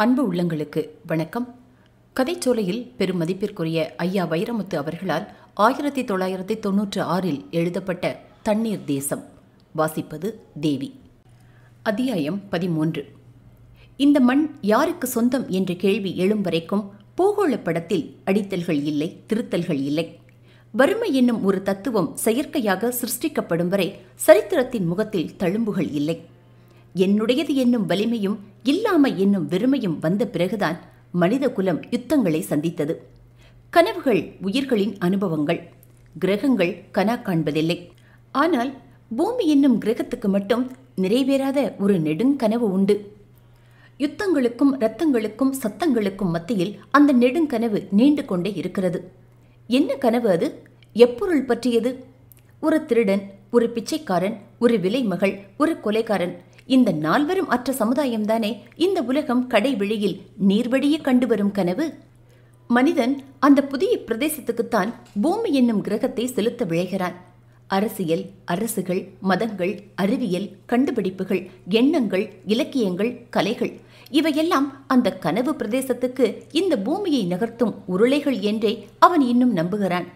அன்பு உள்ளங்களுக்கு வணக்கம். கதைச்சோலையில் பெரும் மதிப்பிற்குரிய ஐயா வைரமுத்து அவர்களால் ஆயிரத்தி தொள்ளாயிரத்தி தொன்னூற்று ஆறில் எழுதப்பட்ட தண்ணீர் தேசம். வாசிப்பது தேவி. அத்தியாயம் பதிமூன்று. இந்த மண் யாருக்கு சொந்தம் என்ற கேள்வி எழும் வரைக்கும் பூகோள படத்தில் அடித்தல்கள் இல்லை திருத்தல்கள் இல்லை. வறுமை என்னும் ஒரு தத்துவம் செயற்கையாக சிருஷ்டிக்கப்படும் வரை சரித்திரத்தின் முகத்தில் தழும்புகள் இல்லை. என்னுடையது என்னும் வலிமையும் இல்லாமை என்னும் வெறுமையும் வந்த பிறகுதான் மனித குலம் யுத்தங்களை சந்தித்தது. கனவுகள் உயிர்களின் அனுபவங்கள். கிரகங்கள் கனா காண்பதில்லை. ஆனால் பூமி என்னும் கிரகத்துக்கு மட்டும் நிறைவேறாத ஒரு நெடுங்கனவு உண்டு. யுத்தங்களுக்கும் இரத்தங்களுக்கும் சத்தங்களுக்கும் மத்தியில் அந்த நெடுங்கனவு நீண்டு கொண்டே இருக்கிறது. என்ன கனவு அது? எப்பொருள் பற்றியது? ஒரு திருடன் ஒரு பிச்சைக்காரன் ஒரு விலைமகள் ஒரு கொலைகாரன் இந்த நால்வரும் அற்ற சமுதாயம்தானே? இந்த உலகம் கடைவெளியில் நீர்வழியே கண்டு வரும் கனவு? மனிதன் அந்த புதிய பிரதேசத்துக்குத்தான் பூமி என்னும் கிரகத்தை செலுத்த விழைகிறான். அரசியல் அரசுகள் மதங்கள் அறிவியல் கண்டுபிடிப்புகள் எண்ணங்கள் இலக்கியங்கள் கலைகள் இவையெல்லாம் அந்த கனவு பிரதேசத்துக்கு இந்த பூமியை நகர்த்தும் உருளைகள் என்றே அவன் இன்னும் நம்புகிறான்.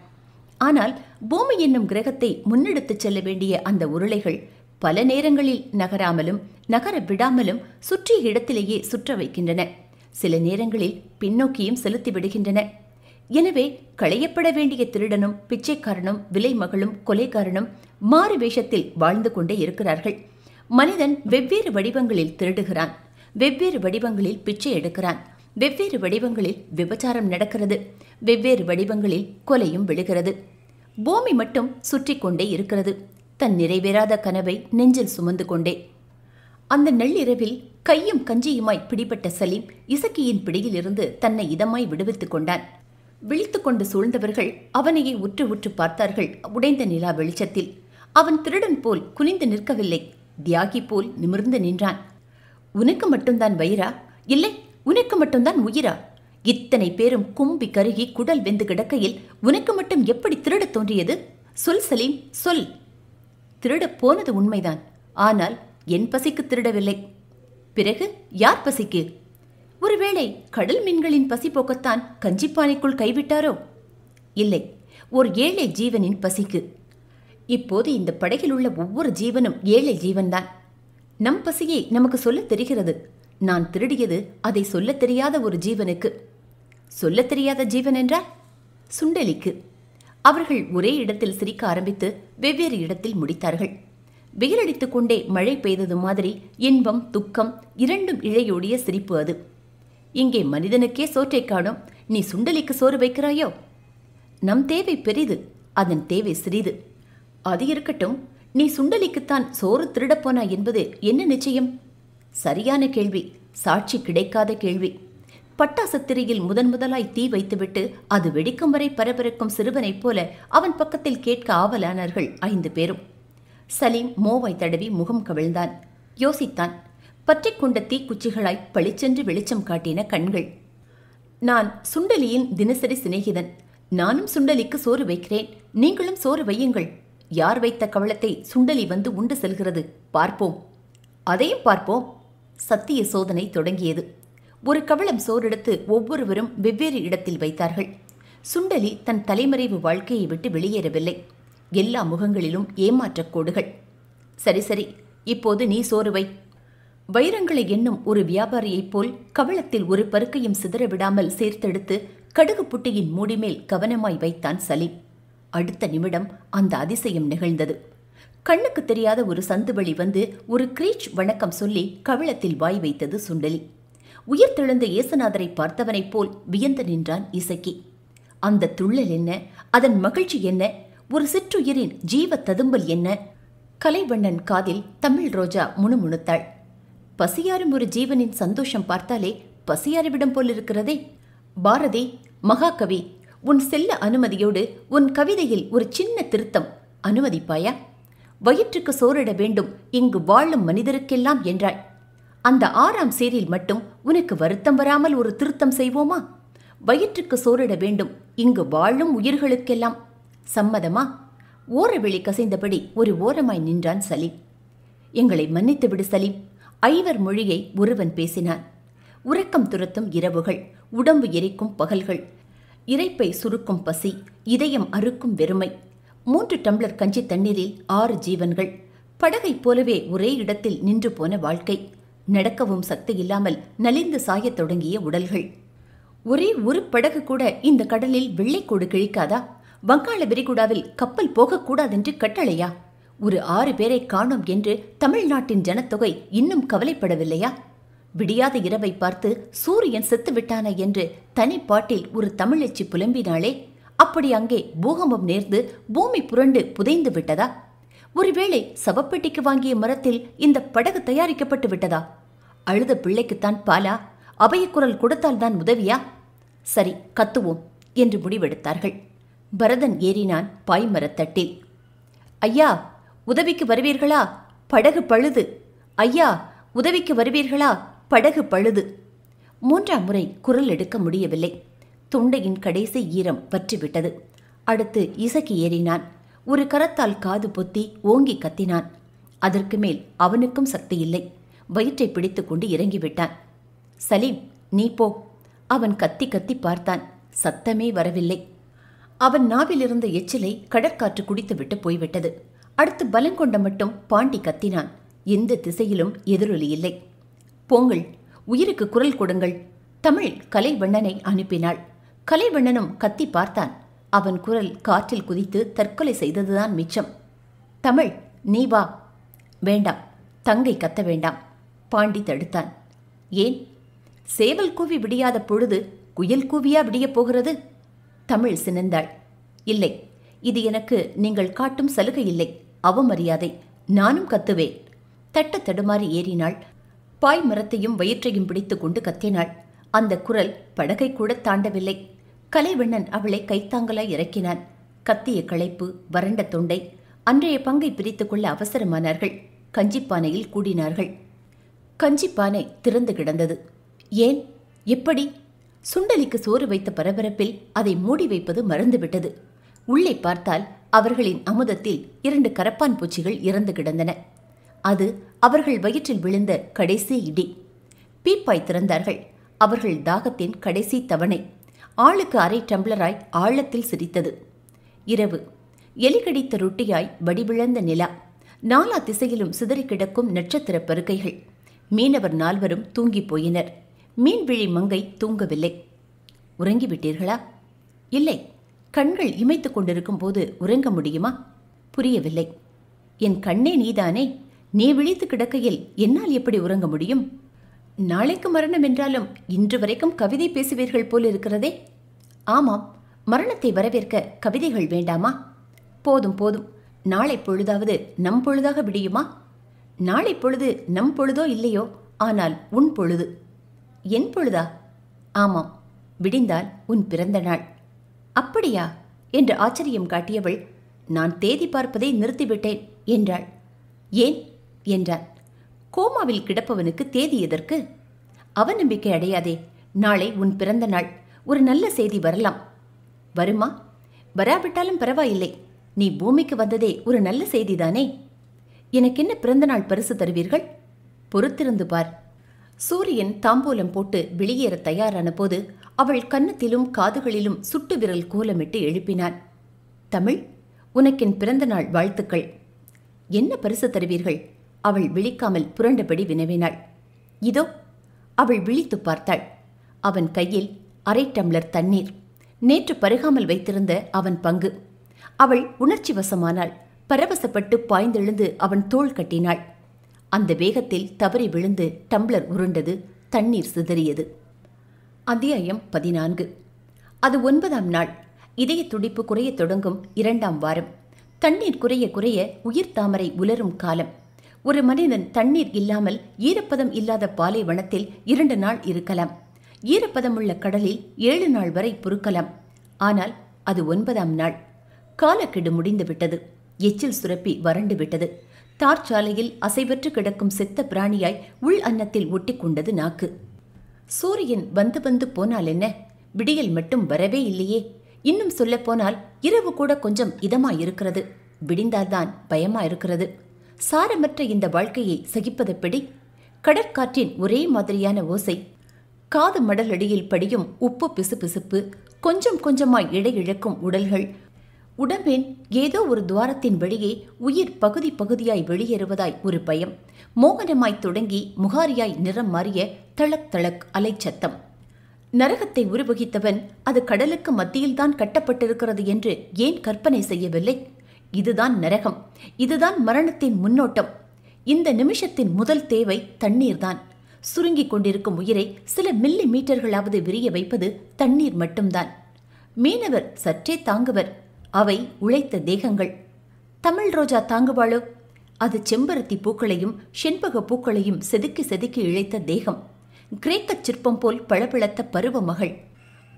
ஆனால் பூமி என்னும் கிரகத்தை முன்னெடுத்துச் செல்ல வேண்டிய அந்த உருளைகள் பல நேரங்களில் நகராமலும் நகர விடாமலும் சுற்றிய இடத்திலேயே சுற்ற வைக்கின்றன. சில நேரங்களில் பின்னோக்கியும் செலுத்தி விடுகின்றன. எனவே களையப்பட வேண்டிய திருடனும் பிச்சைக்காரனும் விலை மகளும் கொலைக்காரனும் மாறு வேஷத்தில் வாழ்ந்து கொண்டே இருக்கிறார்கள். மனிதன் வெவ்வேறு வடிவங்களில் திருடுகிறான். வெவ்வேறு வடிவங்களில் பிச்சை எடுக்கிறான். வெவ்வேறு வடிவங்களில் விபச்சாரம் நடக்கிறது. வெவ்வேறு வடிவங்களில் கொலையும் விழுகிறது. பூமி மட்டும் சுற்றி கொண்டே இருக்கிறது. தன் நிறைவேறாத கனவை நெஞ்சில் சுமந்து கொண்டே. அந்த நள்ளிரவில் கையும் கஞ்சியுமாய் பிடிபட்ட சலீம் இசக்கியின் பிடியிலிருந்து தன்னை இதமாய் விடுவித்துக் கொண்டான். விழித்து கொண்டு சூழ்ந்தவர்கள் அவனையே உற்று உற்று பார்த்தார்கள் உடைந்த நிலா வெளிச்சத்தில். அவன் திருடன் போல் குனிந்து நிற்கவில்லை. தியாகி போல் நிமிர்ந்து நின்றான். உனக்கு மட்டும்தான் வயிறா? இல்லை உனக்கு மட்டும்தான் உயிரா? இத்தனை பேரும் கும்பி கருகி குடல் வெந்து கிடக்கையில் உனக்கு மட்டும் எப்படி திருடத் தோன்றியது? சொல் சலீம் சொல். திருடப் போனது உண்மைதான். ஆனால் என் பசிக்கு திருடவில்லை. பிறகு யார் பசிக்கு? ஒருவேளை கடல் மீன்களின் பசி போக்கத்தான் கஞ்சிப்பானைக்குள் கைவிட்டாரோ? இல்லை ஒரு ஏழை ஜீவனின் பசிக்கு. இப்போது இந்த படகில் உள்ள ஒவ்வொரு ஜீவனும் ஏழை ஜீவன்தான். நம் பசியை நமக்கு சொல்லத் தெரிகிறது. நான் திருடியது அதை சொல்லத் தெரியாத ஒரு ஜீவனுக்கு. சொல்லத் தெரியாத ஜீவன் என்றால் சுண்டலிக்கு. அவர்கள் ஒரே இடத்தில் சிரிக்க ஆரம்பித்து வெவ்வேறு இடத்தில் முடித்தார்கள். வெயிலடித்துக் கொண்டே மழை பெய்தது மாதிரி இன்பம் துக்கம் இரண்டும் இழையோடிய சிரிப்பு அது. இங்கே மனிதனுக்கே சோற்றை காணும். நீ சுண்டலிக்கு சோறு வைக்கிறாயோ? நம் தேவை பெரிது அதன் தேவை சிறிது. அது இருக்கட்டும் நீ சுண்டலிக்குத்தான் சோறு திருடப்போனா என்பது என்ன நிச்சயம்? சரியான கேள்வி சாட்சி கிடைக்காத கேள்வி. பட்டாசத்திரியில் முதன் முதலாய் தீ வைத்துவிட்டு அது வெடிக்கும் வரை பரபரக்கும் சிறுவனைப் போல அவன் பக்கத்தில் கேட்க ஆவலானார்கள் ஐந்து பேரும். சலீம் மோவாய் தடவி முகம் கவிழ்ந்தான். யோசித்தான் பற்றி கொண்ட தீக்குச்சிகளாய் பளிச்சென்று வெளிச்சம் காட்டின கண்கள். நான் சுண்டலியின் தினசரி சிநேகிதன். நானும் சுண்டலிக்கு சோறு வைக்கிறேன். நீங்களும் சோறு வையுங்கள். யார் வைத்த கவளத்தை சுண்டலி வந்து உண்டு செல்கிறது? பார்ப்போம். அதையும் பார்ப்போம். சத்திய சோதனை தொடங்கியது. ஒரு கவளம் சோறெடுத்து ஒவ்வொருவரும் வெவ்வேறு இடத்தில் வைத்தார்கள். சுண்டலி தன் தலைமறைவு வாழ்க்கையை விட்டு வெளியேறவில்லை. எல்லா முகங்களிலும் ஏமாற்றக் கோடுகள். சரி சரி இப்போது நீ சோறு வை. வைரங்களை எண்ணும் ஒரு வியாபாரியைப் போல் கவளத்தில் ஒரு பருக்கையும் சிதற விடாமல் சேர்த்தெடுத்து கடுகு புட்டியின் மூடிமேல் கவனமாய் வைத்தான் சலீம். அடுத்த நிமிடம் அந்த அதிசயம் நிகழ்ந்தது. கண்ணுக்கு தெரியாத ஒரு சந்து வழி வந்து ஒரு கிரீச் வணக்கம் சொல்லி கவளத்தில் வாய் வைத்தது சுண்டலி. உயிர் தெழுந்த இயேசுநாதரை பார்த்தவனைப் போல் வியந்து நின்றான் இசக்கி. அந்த துள்ளல் என்ன? அதன் மகிழ்ச்சி என்ன? ஒரு சிற்றுயிரின் ஜீவ ததும்பல் என்ன? கலைவண்ணன் காதில் தமிழ் ரோஜா முணுமுணுத்தாள். பசியாரும் ஒரு ஜீவனின் சந்தோஷம் பார்த்தாலே பசியாரிவிடம் போலிருக்கிறதே பாரதி மகாகவி உன் செல்ல அனுமதியோடு உன் கவிதையில் ஒரு சின்ன திருத்தம் அனுமதிப்பாயா? வயிற்றுக்கு சோறிட வேண்டும் இங்கு வாழும் மனிதருக்கெல்லாம் என்றாய் அந்த ஆறாம் சீரில் மட்டும் உனக்கு வருத்தம் வராமல் ஒரு திருத்தம் செய்வோமா? வயிற்றுக்கு சோறிட வேண்டும். இங்கு வாழும் உயிர்களுக்கெல்லாம். சம்மதமா? ஓரவெளி கசைந்தபடி ஒரு ஓரமாய் நின்றான் சலீம். எங்களை மன்னித்துவிடு சலீம். ஐவர் மொழியை ஒருவன் பேசினான். உறக்கம் துரத்தும் இரவுகள் உடம்பு எரிக்கும் பகல்கள் இரைப்பை சுருக்கும் பசி இதயம் அறுக்கும் வெறுமை மூன்று டம்ளர் கஞ்சி தண்ணீரில் ஆறு ஜீவன்கள் படகைப் போலவே ஒரே இடத்தில் நின்று போன வாழ்க்கை. நடக்கவும் சக்தி இல்லாமல் நலிந்து சாயத் தொடங்கிய உடல்கள். ஒரே ஒரு படகு கூட இந்த கடலில் வெள்ளைக்கோடு கிழிக்காதா? வங்காள விரிகுடாவில் கப்பல் போகக்கூடாதென்று கட்டளையா? ஒரு ஆறு பேரை காணோம் என்று தமிழ்நாட்டின் ஜனத்தொகை இன்னும் கவலைப்படவில்லையா? விடியாத இரவை பார்த்து சூரியன் செத்து விட்டான என்று தனிப்பாட்டில் ஒரு தமிழச்சி புலம்பினாளே. அப்படி அங்கே பூகம்பம் நேர்ந்து பூமி புரண்டு புதைந்து விட்டதா? ஒருவேளை சவப்பெட்டிக்கு வாங்கிய மரத்தில் இந்த படகு தயாரிக்கப்பட்டு விட்டதா? அழுத பிள்ளைக்குத்தான் பாலா அபயக்குரல் கொடுத்தால்தான் உதவியா? சரி கத்துவோம் என்று முடிவெடுத்தார்கள். பரதன் ஏறினான் பாய்மரத்தட்டில் ஐயா உதவிக்கு வருவீர்களா? படகு பழுது. ஐயா உதவிக்கு வருவீர்களா? படகு பழுது. மூன்றாம் முறை குரல் எடுக்க முடியவில்லை. தொண்டையின் கடைசி ஈரம் பற்றிவிட்டது. அடுத்து இசக்கி ஏறினான். ஒரு கரத்தால் காது பொத்தி ஓங்கி கத்தினான். அதற்கு மேல் அவனுக்கும் சக்தி இல்லை. வயிற்றை பிடித்துக்கொண்டு இறங்கிவிட்டான். சலீம் நீ போ. அவன் கத்தி கத்தி பார்த்தான். சத்தமே வரவில்லை. அவன் நாவிலிருந்த எச்சிலை கடற்காற்று குடித்துவிட்டு போய்விட்டது. அடுத்து பலங்கொண்ட மட்டும் பாண்டி கத்தினான். எந்த திசையிலும் எதிரொலி இல்லை. போங்கள் உயிருக்கு குரல் கொடுங்கள். தமிழ் கலைவண்ணனை அனுப்பினாள். கலைவண்ணனும் கத்தி பார்த்தான். அவன் குரல் காற்றில் குதித்து தற்கொலை செய்ததுதான் மிச்சம். தமிழ் நீ வா. வேண்டாம் தங்கை கத்த வேண்டாம் பாண்டி தடுத்தான். ஏன்? சேவல் கூவி விடியாத பொழுது குயில் கூவியா விடியப் போகிறது? தமிழ் சினந்தாள். இல்லை இது எனக்கு நீங்கள் காட்டும் சலுகை இல்லை அவமரியாதை நானும் கத்துவேன். தட்ட தடுமாறி ஏறினாள். பாய் மரத்தையும் வயிற்றையும் பிடித்து கொண்டு கத்தினாள். அந்த குரல் படகை கூட தாண்டவில்லை. கலைவண்ணன் அவளை கைத்தாங்கலாய் இறக்கினான். கத்திய களைப்பு வறண்ட தொண்டை அன்றைய பங்கை பிரித்துக் கொள்ள அவசரமானார்கள். கஞ்சிப்பானையில் கூடினார்கள். கஞ்சிப்பானை திறந்து கிடந்தது. ஏன்? எப்படி? சுண்டலிக்கு சோறு வைத்த பரபரப்பில் அதை மூடி வைப்பது மறந்துவிட்டது. உள்ளே பார்த்தால் அவர்களின் அமுதத்தில் இரண்டு கரப்பான் பூச்சிகள் இறந்து கிடந்தன. அது அவர்கள் வயிற்றில் விழுந்த கடைசி இடி. பீப்பாய் திறந்தார்கள். அவர்கள் தாகத்தின் கடைசி தவணை. ஆளுக்கு அரை டம்ளராய் ஆழத்தில் சிரித்தது. இரவு. எலி கடித்த ரொட்டியாய் வடிவிழந்த நிலா. நாலா திசையிலும் சிதறி கிடக்கும் நட்சத்திர பருக்கைகள். மீனவர் நால்வரும் தூங்கிப் போயினர். மீன்விழி மங்கை தூங்கவில்லை. உறங்கிவிட்டீர்களா? இல்லை. கண்கள் இமைத்துக் கொண்டிருக்கும் போது உறங்க முடியுமா? புரியவில்லை. என் கண்ணே நீதானே? நீ விழித்து கிடக்கையில் என்னால் எப்படி உறங்க முடியும்? நாளைக்கு மரணம் என்றாலும் இன்று வரைக்கும் கவிதை பேசுவீர்கள் போல் இருக்கிறதே. ஆமாம் மரணத்தை வரவேற்க கவிதைகள் வேண்டாமா? போதும் போதும். நாளை பொழுதாவது நம் பொழுதாக விடியுமா? நாளை பொழுது நம் பொழுதோ இல்லையோ? ஆனால் உன் பொழுது. என் பொழுதா? ஆமாம் விடிந்தால் உன் பிறந்த நாள். அப்படியா? என்று ஆச்சரியம் காட்டியவள் நான் தேதி பார்ப்பதை நிறுத்திவிட்டேன் என்றாள். ஏன்? என்றான் கோமாவில் கிடப்பவனுக்கு தேதி எதற்கு? அவநம்பிக்கை அடையாதே. நாளை உன் பிறந்த நாள். ஒரு நல்ல செய்தி வரலாம். வருமா? வராவிட்டாலும் பரவாயில்லை. நீ பூமிக்கு வந்ததே ஒரு நல்ல செய்திதானே? எனக்கு என்ன பிறந்தநாள் பரிசு தருவீர்கள்? பொறுத்திருந்து பார். சூரியன் தாம்பூலம் போட்டு வெளியேற தயாரான போது அவள் கன்னத்திலும் காதுகளிலும் சுட்டு விரல் கோலமிட்டு எழுப்பினான் தமிழ் உனக்கென் பிறந்தநாள் வாழ்த்துக்கள். என்ன பரிசு தருவீர்கள்? அவள் விழிக்காமல் புரண்டபடி வினவினாள். இதோ அவள் விழித்து பார்த்தாள். அவன் கையில் அரை டம்ளர் தண்ணீர். நேற்று பருகாமல் வைத்திருந்த அவன் பங்கு. அவள் உணர்ச்சி வசமானாள் பரவசப்பட்டு பாய்ந்தெழுந்து அவன் தோள் கட்டினாள். அந்த வேகத்தில் தவறி விழுந்து டம்ளர் உருண்டது தண்ணீர் சிதறியது. அத்தியாயம் பதினான்கு. அது ஒன்பதாம் நாள். இதய துடிப்பு குறையத் தொடங்கும் இரண்டாம் வாரம். தண்ணீர் குறைய குறைய உயிர் தாமரை உலரும் காலம். ஒரு மனிதன் தண்ணீர் இல்லாமல் ஈரப்பதம் இல்லாத பாலைவனத்தில் இரண்டு நாள் இருக்கலாம். ஈரப்பதமுள்ள கடலில் ஏழு நாள் வரை பொறுக்கலாம். ஆனால் அது ஒன்பதாம் நாள். காலக்கெடு முடிந்து விட்டது எச்சில் சுரப்பி வறண்டு விட்டது. தார் சாலையில் அசைவற்று கிடக்கும் செத்த பிராணியாய் உள் அன்னத்தில் ஒட்டிக்கொண்டது நாக்கு. சூரியன் வந்து வந்து போனால் என்ன? விடியல் மட்டும் வரவே இல்லையே. இன்னும் சொல்லப்போனால் இரவு கூட கொஞ்சம் இதமாயிருக்கிறது. விடிந்தால்தான் பயமாயிருக்கிறது. சாரமற்ற இந்த வாழ்க்கையை சகிப்பதெப்படி? கடற்காற்றின் ஒரே மாதிரியான ஓசை. காது மடலடியில் படியும் உப்பு பிசுபிசுப்பு கொஞ்சம் கொஞ்சமாய் இடை இழக்கும் உடல்கள். உடம்பின் ஏதோ ஒரு துவாரத்தின் வெளியே உயிர் பகுதி பகுதியாய் வெளியேறுவதாய் ஒரு பயம். மோகனமாய் தொடங்கி முகாரியாய் நிறம் மாறிய தளக் தளக் அலைச்சத்தம் நரகத்தை உருவகித்தவன் அது கடலுக்கு மத்தியில்தான் கட்டப்பட்டிருக்கிறது என்று ஏன் கற்பனை செய்யவில்லை? இதுதான் நரகம். இதுதான் மரணத்தின் முன்னோட்டம். இந்த நிமிஷத்தின் முதல் தேவை தண்ணீர்தான். சுருங்கிக் கொண்டிருக்கும் உயிரை சில மில்லி மீட்டர்களாவது விரிய வைப்பது தண்ணீர் மட்டும்தான். மீனவர் சற்றே தாங்குவர். அவை உழைத்த தேகங்கள். தமிழ் ரோஜா தாங்குவாளோ? அது செம்பருத்தி பூக்களையும் செண்பக பூக்களையும் செதுக்கி செதுக்கி இழைத்த தேகம். கிரேக்கச் சிற்பம் போல் பளபளத்த பருவ மகள்.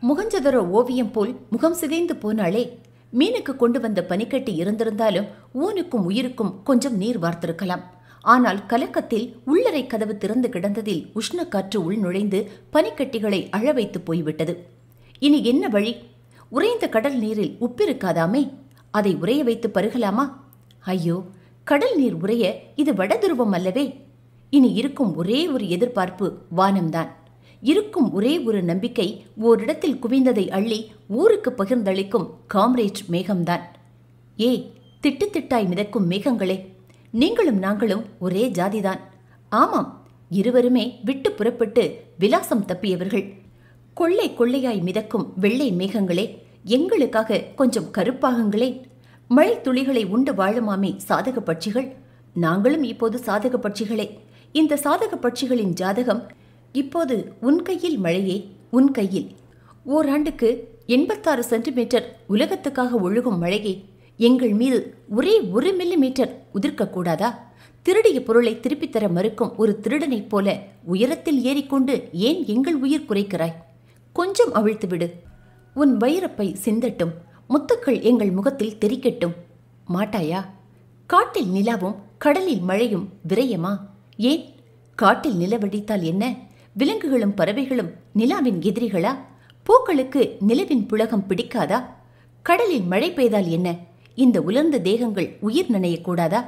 முகஞ்சதரோ ஓவியம் போல் முகம் சிதைந்து போனாளே? மீனுக்கு கொண்டு வந்த பனிக்கட்டி இருந்திருந்தாலும் ஊனுக்கும் உயிருக்கும் கொஞ்சம் நீர் வார்த்திருக்கலாம். ஆனால் கலக்கத்தில் உள்ளறை கதவு திறந்து கிடந்ததில் உஷ்ண காற்று உள் நுழைந்து பனிக்கட்டிகளை அழ வைத்து போய்விட்டது. இனி என்ன வழி? உறைந்த கடல் நீரில் உப்பிருக்காதாமே? அதை உறைய வைத்து பருகலாமா? ஐயோ கடல் நீர் உறைய இது வடதுருவம் அல்லவே. இனி இருக்கும் ஒரே ஒரு எதிர்பார்ப்பு வானம்தான். இருக்கும் ஒரே ஒரு நம்பிக்கை ஓரிடத்தில் குவிந்ததை அள்ளி ஊருக்கு பகிர்ந்தளிக்கும் காம்ரேஜ் மேகம்தான். ஏ திட்டு திட்டாய் மிதக்கும் மேகங்களே நீங்களும் நாங்களும் ஒரே ஜாதிதான். ஆமாம் இருவருமே விட்டு புறப்பட்டு விலாசம் தப்பியவர்கள். கொள்ளை கொள்ளையாய் மிதக்கும் வெள்ளை மேகங்களே எங்களுக்காக கொஞ்சம் கருப்பாகுங்களே. மழை துளிகளை உண்டு வாழுமாமே சாதக பட்சிகள். நாங்களும் இப்போது சாதக பட்சிகளே. இந்த சாதக பட்சிகளின் ஜாதகம் இப்போது உன் கையில் மழையே உன் கையில். ஓராண்டுக்கு எண்பத்தாறு சென்டிமீட்டர் உலகத்துக்காக ஒழுகும் மழையே எங்கள் மீது ஒரே ஒரு மில்லி மீட்டர் உதிர்க்கக்கூடாதா திருடிய பொருளை திருப்பித் தர மறுக்கும் ஒரு திருடனைப் போல உயரத்தில் ஏறிக்கொண்டு ஏன் எங்கள் உயிர் குறைக்கிறாய்? கொஞ்சம் அவிழ்த்து விடு. உன் வைரப்பை சிந்தட்டும் முத்துக்கள் எங்கள் முகத்தில் தெரிக்கட்டும். மாட்டாயா? காட்டில் நிலாவும் கடலில் மழையும் விரயமா? ஏன்? காட்டில் நிலவடித்தால் என்ன? விலங்குகளும் பறவைகளும் நிலாவின் எதிரிகளா? பூக்களுக்கு நிலவின் புலகம் பிடிக்காதா? கடலில் மழை பெய்தால் என்ன? இந்த உலர்ந்த தேகங்கள் உயிர் நனையக்கூடாதா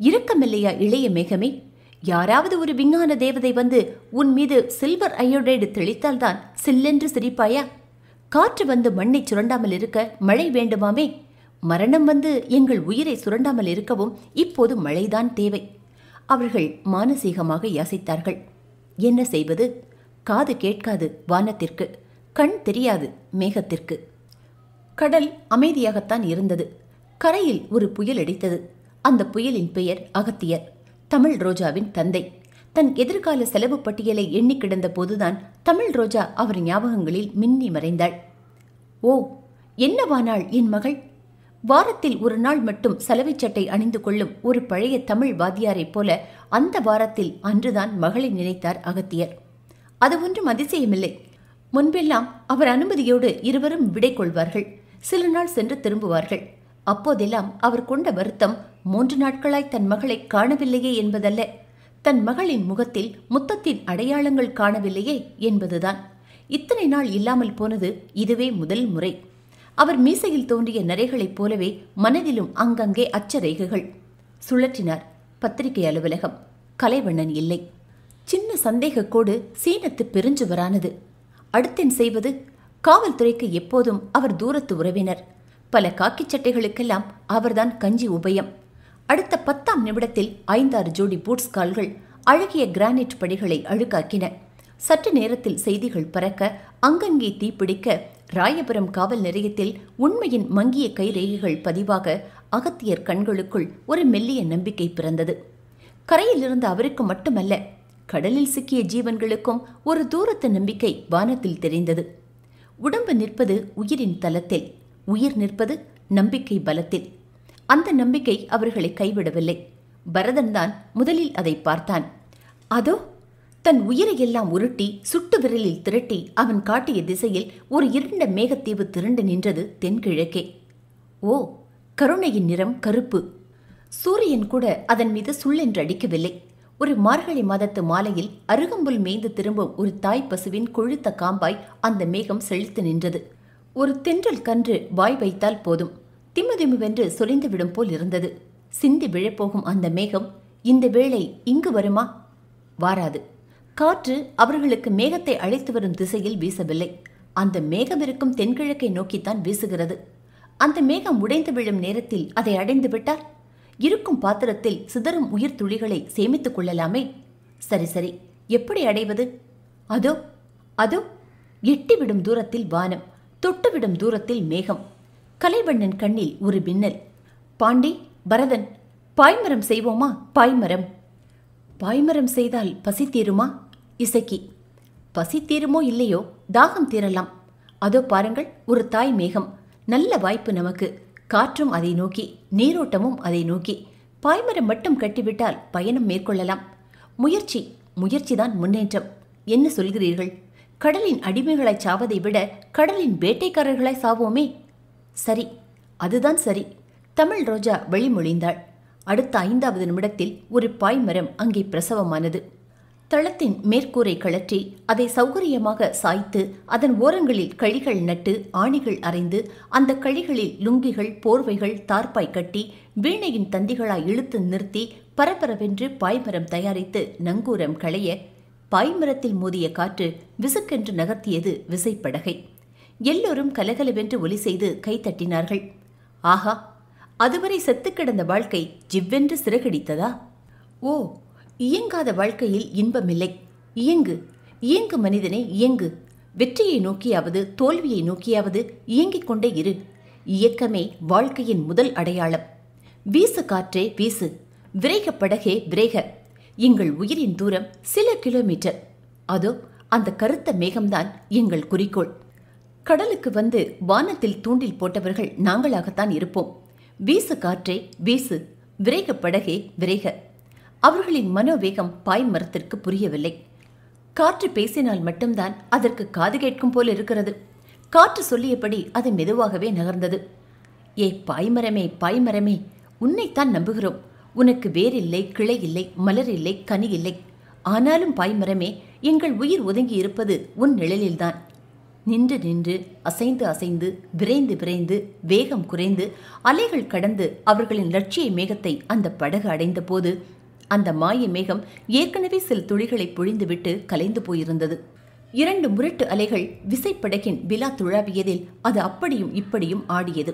இரக்கமில்லையா இளைய மேகமே? யாராவது ஒரு விஞ்ஞான தேவதை வந்து உன் மீது சில்வர் அயோடைடு தெளித்தால்தான் சில்லென்று சிரிப்பாயா? காற்று வந்து மண்ணை சுரண்டாமல் இருக்க மழை வேண்டுமாமே? மரணம் வந்து எங்கள் உயிரை சுரண்டாமல் இருக்கவும் இப்போது மழைதான் தேவை. அவர்கள் மானசீகமாக யாசித்தார்கள். என்ன செய்வது? காது கேட்காது வானத்திற்கு கண் தெரியாது மேகத்திற்கு. கடல் அமைதியாகத்தான் இருந்தது. கரையில் ஒரு புயல் அடித்தது. அந்த புயலின் பெயர் அகத்தியர் தமிழ் ரோஜாவின் தந்தை. தன் எதிர்கால செலவு பட்டியலை எண்ணி கிடந்த போதுதான் தமிழ் ரோஜா அவர் ஞாபகங்களில் மின்னி மறைந்தாள். ஓ என்னவானாள் என் மகள்? வாரத்தில் ஒரு நாள் மட்டும் சலவை சட்டை அணிந்து கொள்ளும் ஒரு பழைய தமிழ் வாத்தியாரைப் போல அந்த வாரத்தில் அன்றுதான் மகளை நினைத்தார் அகத்தியர். அது ஒன்றும் அதிசயமில்லை. முன்பெல்லாம் அவர் அனுமதியோடு இருவரும் விடை கொள்வார்கள். சில நாள் சென்று திரும்புவார்கள். அப்போதெல்லாம் அவர் கொண்ட வருத்தம் மூன்று நாட்களாய் தன் மகளை காணவில்லையே என்பதல்ல. தன் மகளின் முகத்தில் முத்தத்தின் அடையாளங்கள் காணவில்லையே என்பதுதான். இத்தனை நாள் இல்லாமல் போனது இதுவே முதல் முறை. அவர் மீசையில் தோன்றிய நரைகளைப் போலவே மனதிலும் அங்கங்கே அச்சரேகைகள். சுழற்றினார். பத்திரிகை அலுவலகம். கலைவண்ணன் இல்லை. சின்ன சந்தேகக்கோடு சீனத்து பெருஞ்சுவரானது. அடுத்தென் செய்வது காவல்துறைக்கு எப்போதும் அவர் தூரத்து உறவினர். பல காக்கிச் சட்டைகளுக்கெல்லாம் அவர்தான் கஞ்சி உபயம். அடுத்த பத்தாம் நிமிடத்தில் ஐந்தாறு ஜோடி பூட்ஸ் கால்கள் அழகிய கிரானைட் படிகளை அழுக்காக்கின. சற்று நேரத்தில் செய்திகள் பறக்க அங்கங்கே தீப்பிடிக்க ராயபுரம் காவல் நிலையத்தில் உண்மையின் மங்கிய கைரேகைகள் பதிவாக அகத்தியர் கண்களுக்குள் ஒரு மெல்லிய நம்பிக்கை பிறந்தது. கரையில் இருந்த அவருக்கு மட்டுமல்ல கடலில் சிக்கிய ஜீவன்களுக்கும் ஒரு தூரத்து நம்பிக்கை வானத்தில் தெரிந்தது. உடம்பு நிற்பது உயிரின் தலத்தில் உயிர் நிற்பது நம்பிக்கை பலத்தில். அந்த நம்பிக்கை அவர்களை கைவிடவில்லை. பரதன்தான் முதலில் அதை பார்த்தான். அதோ தன் உயிரையெல்லாம் உருட்டி சுட்டு விரலில் திரட்டி அவன் காட்டிய திசையில் ஒரு இருண்ட மேகத்தீவு திரண்டு நின்றது தென்கிழக்கே. ஓ கருணையின் நிறம் கருப்பு. சூரியன் கூட அதன் மீது சுள்ளென்று அடிக்கவில்லை. ஒரு மார்கழி மாதத்து மாலையில் அருகம்புல் மேய்ந்து திரும்பும் ஒரு தாய் பசுவின் கொழுத்த காம்பாய் அந்த மேகம் செழித்து நின்றது. ஒரு தென்றல் கன்று வாய் வைத்தால் போதும். திம்முதிம்முவென்று சொலிந்துவிடும் போல் இருந்தது. சிந்தி விழப்போகும் அந்த மேகம் இந்த வேளை இங்கு வருமா? வாராது. காற்று அவர்களுக்கு மேகத்தை அழைத்து வரும் திசையில் வீசவில்லை. அந்த மேகம் இருக்கும் தென்கிழக்கை நோக்கித்தான் வீசுகிறது. அந்த மேகம் உடைந்து விழும் நேரத்தில் அதை அடைந்து விட்டார் இருக்கும் பாத்திரத்தில் சிதறும் உயிர் துளிகளை சேமித்துக் கொள்ளலாமே. சரி சரி. எப்படி அடைவது? அதோ அதோ. எட்டிவிடும் தூரத்தில் வானம் தொட்டுவிடும் தூரத்தில் மேகம். கலைவண்ணன் கண்ணில் ஒரு பின்னல் பாண்டி பரதன் பாய்மரம் செய்வோமா? பாய்மரம். பாய்மரம் செய்தால் பசி தீருமா இசக்கி. பசி தீருமோ இல்லையோ தாகம் தீரலாம். அதோ பாருங்கள் ஒரு தாய் மேகம். நல்ல வாய்ப்பு நமக்கு. காற்றும் அதை நோக்கி நீரோட்டமும் அதை நோக்கி. பாய்மரம் மட்டும் கட்டிவிட்டால் பயணம் மேற்கொள்ளலாம். முயற்சி முயற்சிதான் முன்னேற்றம். என்ன சொல்கிறீர்கள்? கடலின் அடிமைகளாய் சாவதை விட கடலின் வேட்டைக்காரர்களாய் சாவோமே? சரி அதுதான் சரி. தமிழ் ரோஜா வழிமொழிந்தாள். அடுத்த ஐந்தாவது நிமிடத்தில் ஒரு பாய்மரம் அங்கே பிரசவமானது. தளத்தின் மேற்கூரை கழற்றி அதை சௌகரியமாக சாய்த்து அதன் ஓரங்களில் கழிகள் நட்டு ஆணிகள் அரைந்து அந்த கழிகளில் லுங்கிகள் போர்வைகள் தார்ப்பாய் கட்டி வீணையின் தந்திகளாய் இழுத்து நிறுத்தி பரபரவென்று பாய்மரம் தயாரித்து நங்கூரம் களைய பாய்மரத்தில் மோதிய காற்று விசுக்கென்று நகர்த்தியது விசைப்படகை. எல்லோரும் கலகலவென்று ஒலி செய்து கைத்தட்டினார்கள் ஆஹா! அதுவரை செத்து கிடந்த வாழ்க்கை ஜிவ்வென்று சிறகடித்ததா? ஓ! இயங்காத வாழ்க்கையில் இன்பமில்லை. இயங்கு. இயங்கு மனிதனே இயங்கு. வெற்றியை நோக்கியாவது தோல்வியை நோக்கியாவது இயங்கிக் கொண்டே இரு. இயக்கமே வாழ்க்கையின் முதல் அடையாளம். வீசு காற்றே வீசு. விரைக படகே விரைக. எங்கள் உயிரின் தூரம் சில கிலோமீட்டர். அதோ அந்த கருத்த மேகம்தான் எங்கள் குறிக்கோள். கடலுக்கு வந்து வானத்தில் தூண்டில் போட்டவர்கள் நாங்களாகத்தான் இருப்போம். வீசு காற்றே வீசு. விரைக படகே விரைக. அவர்களின் மனோவேகம் பாய் மரத்திற்கு புரியவில்லை. காற்று பேசினால் மட்டும்தான் அதற்கு காது கேட்கும் போல் இருக்கிறது. காற்று சொல்லியபடி அது மெதுவாகவே நகர்ந்தது. ஏ பாய்மரமே பாய்மரமே உன்னைத்தான் நம்புகிறோம். உனக்கு வேரில்லை கிளை இல்லை மலர் இல்லை கனி இல்லை. ஆனாலும் பாய்மரமே எங்கள் உயிர் ஒதுங்கி இருப்பது உன் நிழலில்தான். நின்று நின்று அசைந்து அசைந்து விரைந்து விரைந்து வேகம் குறைந்து அலைகள் கடந்து அவர்களின் லட்சிய மேகத்தை அந்த படகு அடைந்தபோது அந்த மாய மேகம் ஏற்கனவே சில துளிகளை பொழிந்துவிட்டு கலைந்து போயிருந்தது. இரண்டு முரட்டு அலைகள் விசைப்படகின் விழா துழாவியதில் அது அப்படியும் இப்படியும் ஆடியது.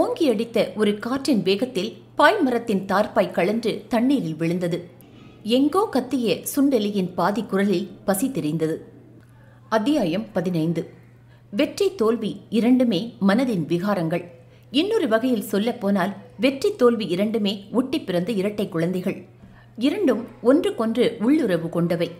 ஓங்கி அடித்த ஒரு காற்றின் வேகத்தில் பாய்மரத்தின் தார்ப்பாய் கழன்று தண்ணீரில் விழுந்தது. எங்கோ கத்திய சுண்டெலியின் பாதி குரலில் பசி தெரிந்தது. அத்தியாயம் பதினைந்து. வெற்றி தோல்வி இரண்டுமே மனதின் விகாரங்கள். இன்னொரு வகையில் சொல்லப்போனால் வெற்றி தோல்வி இரண்டுமே ஒட்டி பிறந்த இரட்டை குழந்தைகள். இரண்டும் ஒன்றுக்கொன்று உள்ளுறவு கொண்டவை.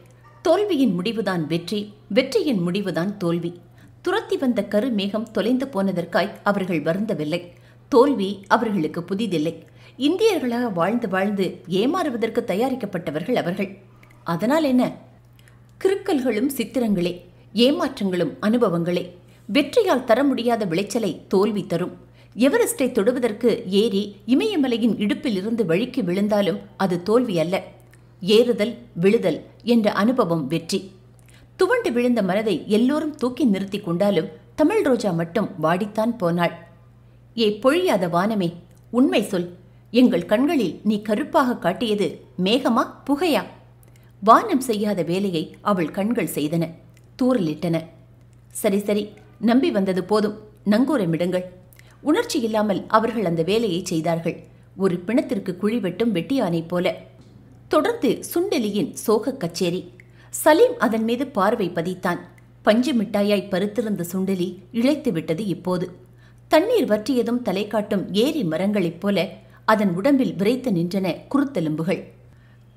தோல்வியின் முடிவுதான் வெற்றி வெற்றியின் முடிவுதான் தோல்வி. துரத்தி வந்த கருமேகம் தொலைந்து போனதற்காய் அவர்கள் வருந்தவில்லை. தோல்வி அவர்களுக்கு புதிதில்லை. இந்தியர்களாக வாழ்ந்து வாழ்ந்து ஏமாறுவதற்கு தயாரிக்கப்பட்டவர்கள் அவர்கள். அதனால் என்ன? கிறுக்கல்களும் சித்திரங்களே ஏமாற்றங்களும் அனுபவங்களே. வெற்றியால் தர முடியாத விளைச்சலை தோல்வி தரும். எவரெஸ்டை தொடுவதற்கு ஏறி இமயமலையின் இடுப்பில் இருந்து வழிக்கு விழுந்தாலும் அது தோல்வி அல்ல. ஏறுதல் விழுதல் என்ற அனுபவம் வெற்றி. துவண்டு விழுந்த மனதை எல்லோரும் தூக்கி நிறுத்தி கொண்டாலும் தமிழ் ரோஜா மட்டும் வாடித்தான் போனாள். ஏ பொழியாத வானமே உண்மை சொல். எங்கள் கண்களில் நீ கருப்பாக காட்டியது மேகமா புகையா? வானம் செய்யாத வேலையை அவள் கண்கள் செய்தன தூரலிட்டன சரி சரி நம்பி வந்தது போதும். நங்கூரமிடுங்கள். உணர்ச்சி இல்லாமல் அவர்கள் அந்த வேலையை செய்தார்கள். ஒரு பிணத்திற்கு குழி வெட்டும் வெட்டியானை போல. தொடர்ந்து சுண்டெலியின் சோகக் கச்சேரி. சலீம் அதன் மீது பார்வை பதித்தான். பஞ்சு மிட்டாயாய் பருத்திருந்த சுண்டெலி இழைத்து விட்டது இப்போது. தண்ணீர் வற்றியதும் தலை காட்டும் ஏரி மரங்களைப் போல அதன் உடம்பில் விரைத்து நின்றன குருத்தெலும்புகள்.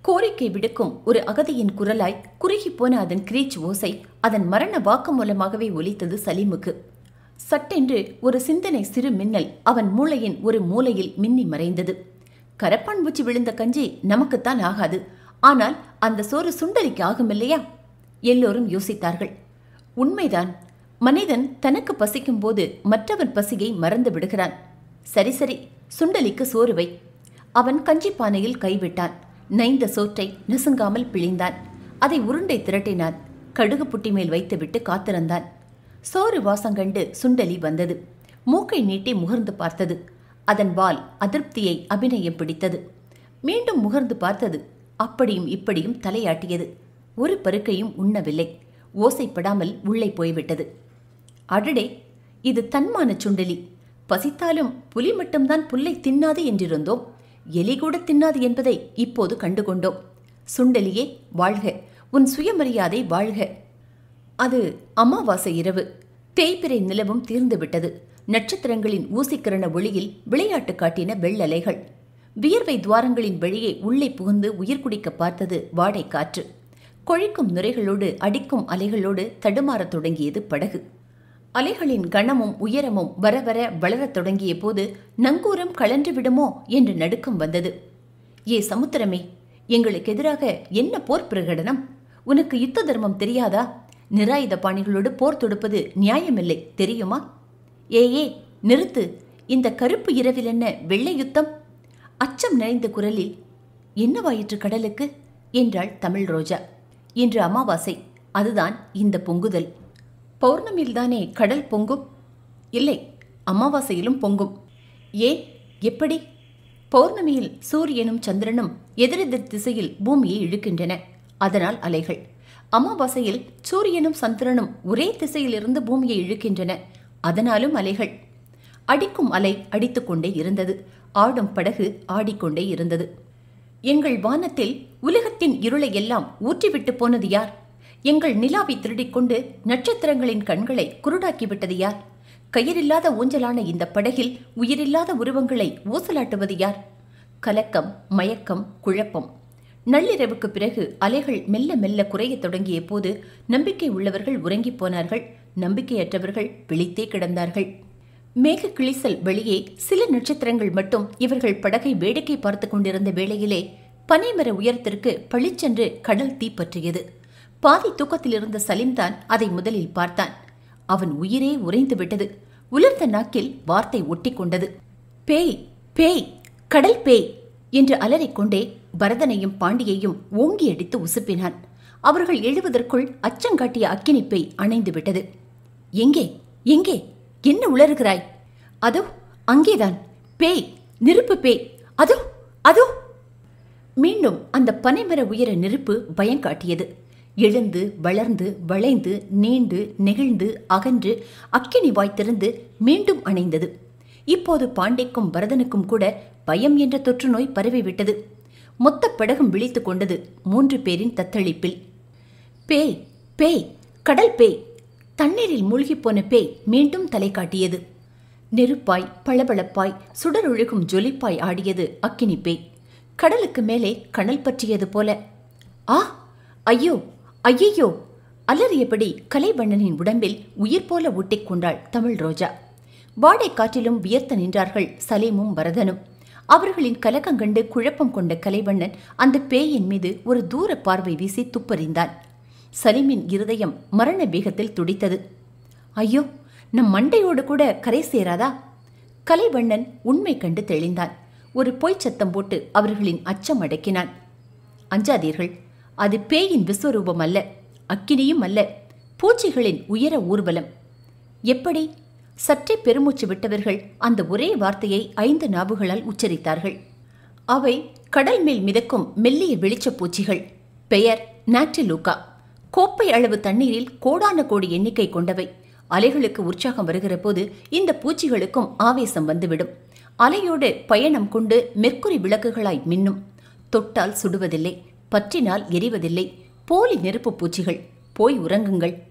கோரிக்கை விடுக்கும் ஒரு அகதியின் குரலாய் குறுகிப்போன அதன் கிரீச் ஓசை அதன் மரண வாக்குமூலமாகவே ஒலித்தது சலீமுக்கு. சட்டென்று ஒரு சிந்தனை சிறு மின்னல் அவன் மூளையின் ஒரு மூலையில் மின்னி மறைந்தது. கரப்பான் பூச்சி விழுந்த கஞ்சி நமக்குத்தான் ஆகாது. ஆனால் அந்த சோறு சுண்டலிக்கு ஆகும் இல்லையா? எல்லோரும் யோசித்தார்கள். உண்மைதான். மனிதன் தனக்கு பசிக்கும் போது மற்றவன் பசியை மறந்து விடுகிறான். சரி சரி சுண்டலிக்கு சோறு வை. அவன் கஞ்சி பானையில் கைவிட்டான். நைந்த சோற்றை நசுங்காமல் பிழிந்தான். அதை உருண்டை திரட்டினான். கடுகு புட்டி மேல் வைத்துவிட்டு காத்திருந்தான். சோறு வாசங்கண்டு சுண்டலி வந்தது. மூக்கை நீட்டி முகர்ந்து பார்த்தது. அதன் வால் அதிருப்தியை அபிநயம் பிடித்தது. மீண்டும் முகர்ந்து பார்த்தது. அப்படியும் இப்படியும் தலையாட்டியது. ஒரு பருக்கையும் உண்ணவில்லை. ஓசைப்படாமல் உள்ளே போய்விட்டது. அடடே! இது தன்மான சுண்டலி. பசித்தாலும் புலி மட்டும்தான் புல்லை தின்னாது என்றிருந்தோம். எலி கூட தின்னாது என்பதை இப்போது கண்டுகொண்டோம். சுண்டலியே வாழ்க. உன் சுயமரியாதை வாழ்க. அது அமாவாசை இரவு. தேய்பிரை நிலவும் தீர்ந்துவிட்டது. நட்சத்திரங்களின் ஊசிக்கிரண ஒளியில் விளையாட்டு காட்டின வெள்ளலைகள். வியர்வை துவாரங்களின் வழியே உள்ளே புகுந்து உயிர் குடிக்க பார்த்தது வாடை காற்று. கொழிக்கும் நுரைகளோடு அடிக்கும் அலைகளோடு தடுமாறத் தொடங்கியது படகு. அலைகளின் கனமும் உயரமும் வர வர வளரத் தொடங்கிய போது நங்கூரம் கலன்று விடுமோ என்று நடுக்கம் வந்தது. ஏ சமுத்திரமே எங்களுக்கு எதிராக என்ன போர் பிரகடனம்? உனக்கு யுத்த தர்மம் தெரியாதா? நிராயுத பாணிகளோடு போர் தொடுப்பது நியாயமில்லை தெரியுமா? ஏயே நிறுத்து. இந்த கருப்பு இரவில் என்ன வெள்ளை யுத்தம்? அச்சம் நிறைந்த குரலில் என்னவாயிற்று கடலுக்கு? என்றாள் தமிழ் ரோஜா. இன்று அமாவாசை அதுதான் இந்த பொங்குதல். பௌர்ணமியில்தானே கடல் பொங்கும்? இல்லை அமாவாசையிலும் பொங்கும். ஏன் எப்படி? பௌர்ணமியில் சூரியனும் சந்திரனும் எதிரெதிர் திசையில் பூமியை இழுக்கின்றன அதனால் அலைகள். அமாவாசையில் சூரியனும் சந்திரனும் ஒரே திசையிலிருந்து பூமியை இழுக்கின்றன. அதனாலும் அலைகள். அடிக்கும் அலை அடித்துக்கொண்டே இருந்தது. ஆடும் படகு ஆடிக்கொண்டே இருந்தது. எங்கள் வானத்தில் உலகத்தின் இருளை எல்லாம் ஊற்றிவிட்டு போனது யார்? எங்கள் நிலாவை திருடிக்கொண்டு நட்சத்திரங்களின் கண்களை குருடாக்கிவிட்டது யார்? கயிறில்லாத ஊஞ்சலான இந்த படகில் உயிரில்லாத உருவங்களை ஊசலாட்டுவது யார்? கலக்கம் மயக்கம் குழப்பம். நள்ளிரவுக்கு பிறகு அலைகள் மெல்ல மெல்ல குறையத் தொடங்கிய போது நம்பிக்கை உள்ளவர்கள் உறங்கிப் போனார்கள். நம்பிக்கையற்றவர்கள் விழித்தே கிடந்தார்கள். மேக கிழிசல் வெளியே சில நட்சத்திரங்கள் மட்டும் இவர்கள் படகை வேடிக்கை பார்த்து கொண்டிருந்த வேளையிலே பனைமர உயரத்திற்கு பளிச்சென்று கடல் தீப்பற்றியது பாதி தூக்கத்தில் இருந்த சலீம்தான் அதை முதலில் பார்த்தான். அவன் உயிரே உறைந்து விட்டது. உலர்ந்த நாக்கில் வார்த்தை ஒட்டிக்கொண்டது பேய் பேய் கடல் பேய் என்று அலறிக்கொண்டே பரதனையும் பாண்டியையும் ஓங்கி அடித்து உசுப்பினான். அவர்கள் எழுவதற்குள் அச்சங்காட்டிய அக்கினி பேய் அணைந்து விட்டது. எங்கே? எங்கே? என்ன உளறுகிறாய்? அதோ அங்கேதான். பேய் நெருப்பு பேய். அதோ அதோ. மீண்டும் அந்த பனைமர உயர நெருப்பு பயங்காட்டியது எழுந்து வளர்ந்து வளைந்து நீண்டு நெகிழ்ந்து அகன்று அக்கினி வாய்த்திருந்து மீண்டும் அணைந்தது. இப்போது பாண்டிக்கும் பரதனுக்கும் கூட பயம் என்ற தொற்று நோய் பரவிவிட்டது. மொத்த படகும் விழித்து கொண்டது மூன்று பேரின் தத்தளிப்பில். பேய் பேய் கடல் பேய்! தண்ணீரில் மூழ்கிப் போன பேய் மீண்டும் தலை காட்டியது. நெருப்பாய் பளபளப்பாய் சுடரொழுகும் ஜொலிப்பாய் ஆடியது அக்கினி பேய். கடலுக்கு மேலே கணல் பற்றியது போல. ஆ ஐயோ ஐயையோ! அலறியபடி கலைவண்ணனின் உடம்பில் உயிர் போல ஒட்டிக் கொண்டாள் தமிழ் ரோஜா. வாடை காற்றிலும் வியர்த்து நின்றார்கள் சலீமும் பரதனும். அவர்களின் கலக்கம் கண்டு குழப்பம் கொண்ட கலைவண்ணன் அந்த பேயின் மீது ஒரு தூர பார்வை வீசி துப்பறிந்தான். சலீமின் இருதயம் மரண வேகத்தில் துடித்தது. ஐயோ நம் மண்டையோடு கூட கரை சேராதா? கலைவண்ணன் உண்மை கண்டு தெளிந்தான். ஒரு பொய் சத்தம் போட்டு அவர்களின் அச்சம் அடக்கினான். அஞ்சாதீர்கள் அது பேயின் விஸ்வரூபம் அல்ல அக்கினியும் அல்ல பூச்சிகளின் உயர ஊர்வலம். எப்படி சற்றே பெருமூச்சு விட்டவர்கள் அந்த ஒரே வார்த்தையை ஐந்து நாவுகளால் உச்சரித்தார்கள். அவை கடல் மேல் மிதக்கும் மெல்லிய வெளிச்சப் பூச்சிகள். பெயர் நாட்டிலூக்கா கோப்பை அளவு தண்ணீரில் கோடான கோடி எண்ணிக்கை கொண்டவை. அலைகளுக்கு உற்சாகம் வருகிற போது இந்த பூச்சிகளுக்கும் ஆவேசம் வந்துவிடும். அலையோடு பயணம் கொண்டு மெர்க்குரி விளக்குகளாய் மின்னும். தொட்டால் சுடுவதில்லை பற்றினால் எரிவதில்லை. போலி நெருப்பு பூச்சிகள் போய் உறங்குங்கள்.